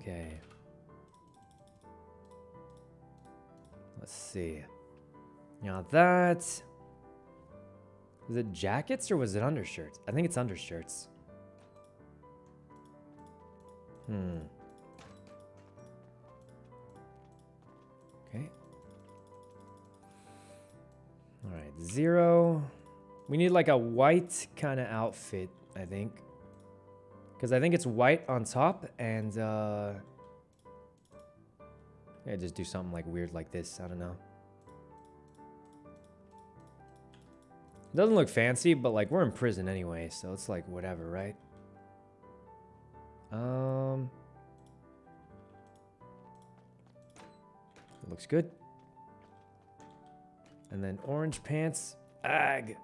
Okay. Let's see. Now that was it jackets or was it undershirts? I think it's undershirts. Hmm. Right, zero. We need like a white kind of outfit, I think. Because I think it's white on top and, uh... Yeah, just do something like weird like this. I don't know. It doesn't look fancy, but like we're in prison anyway, so it's like whatever, right? Um... Looks good. And then orange pants. Ag.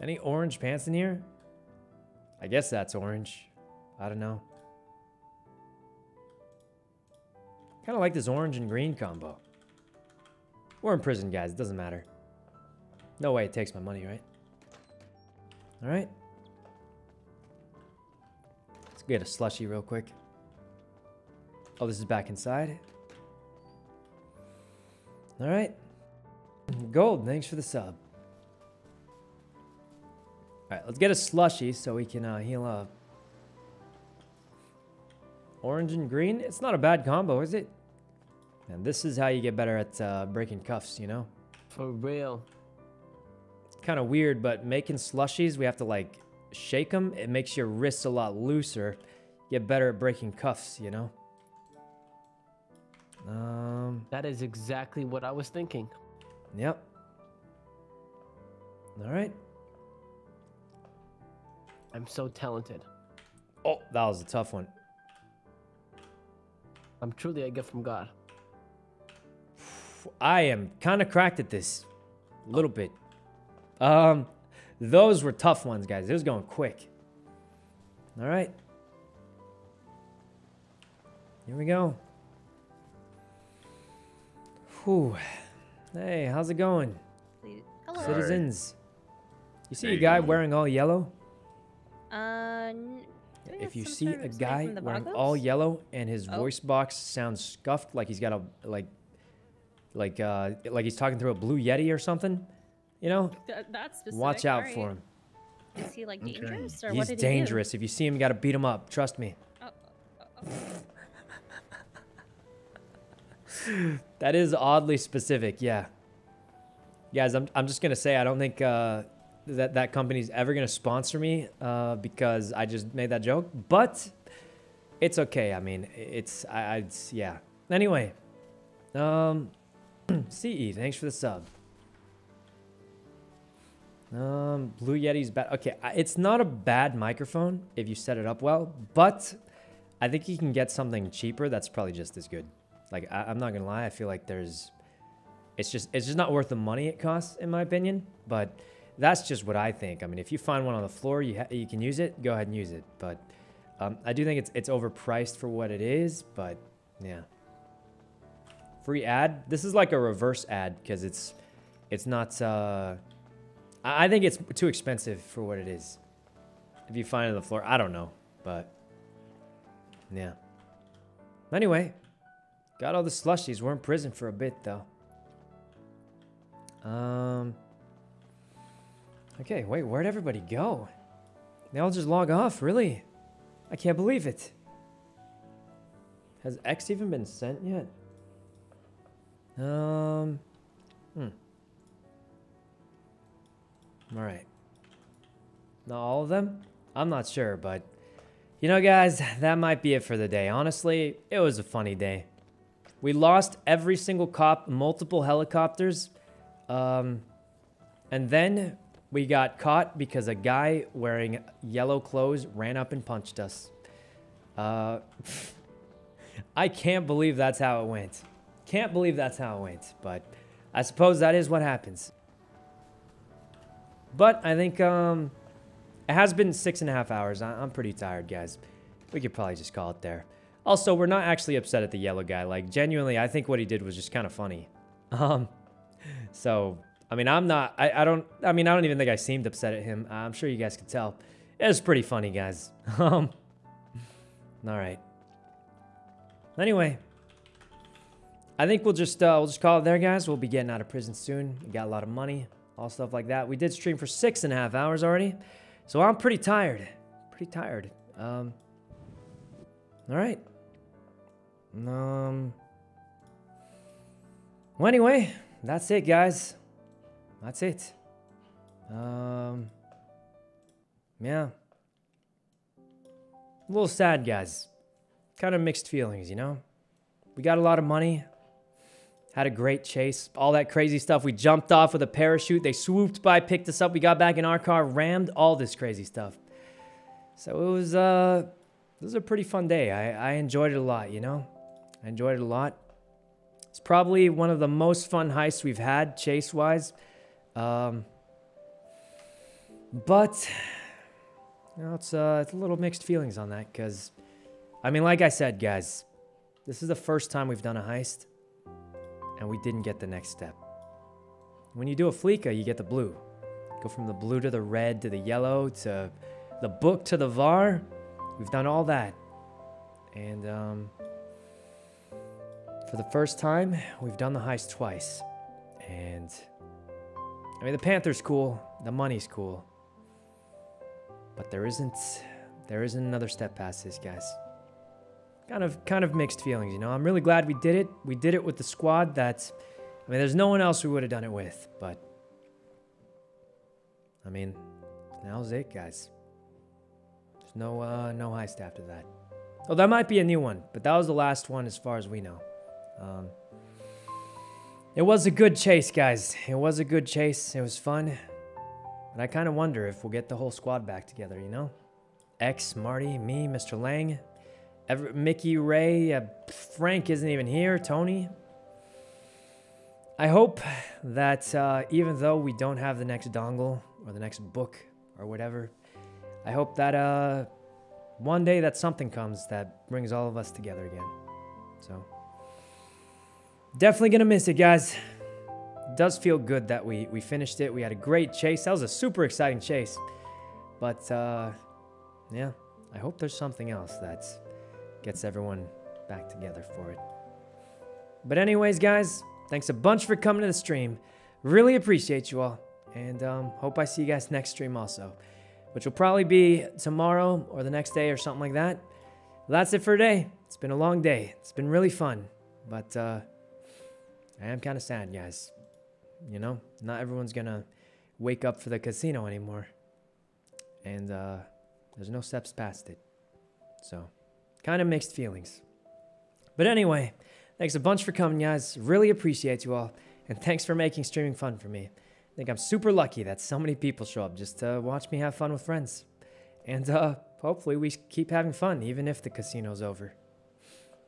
Any orange pants in here? I guess that's orange. I don't know. Kind of like this orange and green combo. We're in prison, guys. It doesn't matter. No way it takes my money, right? All right. Let's get a slushy real quick. Oh, this is back inside. All right. Gold, thanks for the sub. All right, let's get a slushy so we can uh, heal up. Orange and green, it's not a bad combo, is it? And this is how you get better at uh, breaking cuffs, you know? For real. kind of weird, but making slushies, we have to like shake them. It makes your wrists a lot looser. Get better at breaking cuffs, you know? Um, That is exactly what I was thinking. yep. All right. I'm so talented. Oh, that was a tough one. I'm truly a gift from God. I am kind of cracked at this. A little bit. Um, those were tough ones, guys. It was going quick. All right. Here we go. Whew. Hey, how's it going? Hello. Citizens. You see Hey, a guy wearing all yellow? Uh, n- If you see a guy wearing Bogos? all yellow and his Oh. voice box sounds scuffed, like he's got a like, like uh, like he's talking through a blue yeti or something, you know? Th- that's specific. Watch out alright. for him. Is he like dangerous or what He's did dangerous. If you see him, you gotta beat him up. Trust me. that is oddly specific. Yeah. Guys, I'm, I'm just gonna say I don't think uh, that that company's ever gonna sponsor me uh, because I just made that joke. But it's okay. I mean, it's I, I it's, yeah. Anyway, um, Ce, thanks for the sub. Um, Blue Yeti's bad. Okay, it's not a bad microphone if you set it up well, but I think you can get something cheaper that's probably just as good. Like I, I'm not gonna lie, I feel like there's, it's just it's just not worth the money it costs in my opinion. But that's just what I think. I mean, if you find one on the floor, you you can use it. Go ahead and use it. But um, I do think it's it's overpriced for what it is. But yeah. Free ad. This is like a reverse ad because it's it's not. Uh, I I think it's too expensive for what it is. If you find it on the floor, I don't know, but yeah. Anyway, got all the slushies. We're in prison for a bit though. Um. Okay, wait, where'd everybody go? They all just log off, really? I can't believe it. Has X even been sent yet? Um. Hmm. All right. Not all of them? I'm not sure, but you know, guys, that might be it for the day. Honestly, it was a funny day. We lost every single cop, multiple helicopters, um, and then we got caught because a guy wearing yellow clothes ran up and punched us. Uh, I can't believe that's how it went. Can't believe that's how it went, but I suppose that is what happens. But I think um, it has been six and a half hours. I- I'm pretty tired, guys. We could probably just call it there. Also, we're not actually upset at the yellow guy. Like, genuinely, I think what he did was just kind of funny. Um, so, I mean, I'm not, I, I don't, I mean, I don't even think I seemed upset at him. I'm sure you guys could tell. It was pretty funny, guys. Um, all right. Anyway, I think we'll just, uh, we'll just call it there, guys. We'll be getting out of prison soon. We got a lot of money, all stuff like that. We did stream for six and a half hours already. So I'm pretty tired. Pretty tired. Um, all right. Um. Well, anyway, that's it, guys. That's it. Um. Yeah. A little sad, guys. Kind of mixed feelings, you know? We got a lot of money. Had a great chase. All that crazy stuff. We jumped off with a parachute. They swooped by, picked us up. We got back in our car, rammed all this crazy stuff. So it was, uh, it was a pretty fun day. I, I enjoyed it a lot, you know? I enjoyed it a lot. It's probably one of the most fun heists we've had, chase wise. Um, but, you know, it's, uh, it's a little mixed feelings on that because, I mean, like I said, guys, this is the first time we've done a heist and we didn't get the next step. When you do a Fleeca, you get the blue. Go from the blue to the red to the yellow to the book to the VAR. We've done all that. And um, for the first time, we've done the heist twice. And I mean, the Panther's cool, the money's cool. But there isn't there isn't another step past this, guys. Kind of kind of mixed feelings, you know. I'm really glad we did it. We did it with the squad that's I mean, there's no one else we would have done it with, but I mean, now's it, guys. There's no uh no heist after that. Oh, that might be a new one, but that was the last one as far as we know. Um, it was a good chase, guys. It was a good chase. It was fun. But I kind of wonder if we'll get the whole squad back together, you know? X, Marty, me, Mr. Lang, Ever- Mickey, Ray, uh, Frank isn't even here, Tony. I hope that uh, even though we don't have the next dongle or the next book or whatever, I hope that uh, one day that something comes that brings all of us together again. So, definitely gonna miss it, guys. Does feel good that we we finished it. We had a great chase. That was a super exciting chase. But uh, yeah, I hope there's something else that gets everyone back together for it. But anyways, guys, thanks a bunch for coming to the stream. Really appreciate you all, and um, hope I see you guys next stream also. which will probably be tomorrow or the next day or something like that. Well, that's it for today. It's been a long day. It's been really fun, but uh, I am kind of sad, guys. You know, not everyone's gonna wake up for the casino anymore, and uh, there's no steps past it. So, kind of mixed feelings. But anyway, thanks a bunch for coming, guys. Really appreciate you all. And thanks for making streaming fun for me. I think I'm super lucky that so many people show up just to watch me have fun with friends. And uh, hopefully we keep having fun, even if the casino's over.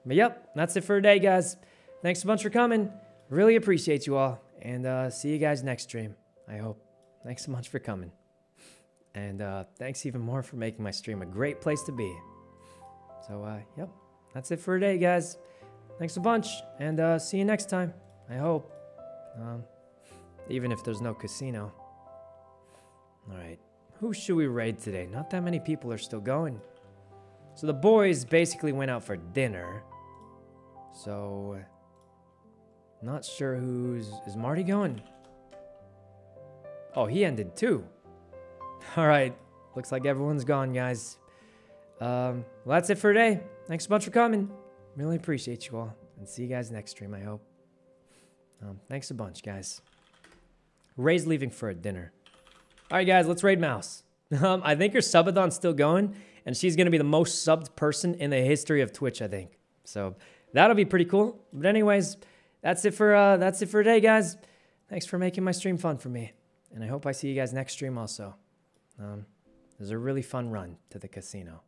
But yep, that's it for today, guys. Thanks a bunch for coming. Really appreciate you all. And uh, see you guys next stream, I hope. Thanks so much for coming. And uh, thanks even more for making my stream a great place to be. So, uh, yep, that's it for today, guys. Thanks a bunch, and uh, see you next time. I hope. Um, even if there's no casino. Alright, who should we raid today? Not that many people are still going. So the boys basically went out for dinner. So, not sure who's... Is Marty going? Oh, he ended too. Alright, looks like everyone's gone, guys. Um, well, that's it for today. Thanks a bunch for coming. Really appreciate you all. And see you guys next stream, I hope. Um, thanks a bunch, guys. Ray's leaving for a dinner. All right, guys, let's raid Mouse. Um, I think her subathon's still going, and she's going to be the most subbed person in the history of Twitch, I think. So that'll be pretty cool. But anyways, that's it for uh, that's it for today, guys. Thanks for making my stream fun for me, and I hope I see you guys next stream also. Um, it was a really fun run to the casino.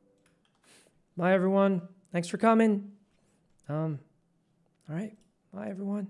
Bye, everyone. Thanks for coming. Um, all right. Bye, everyone.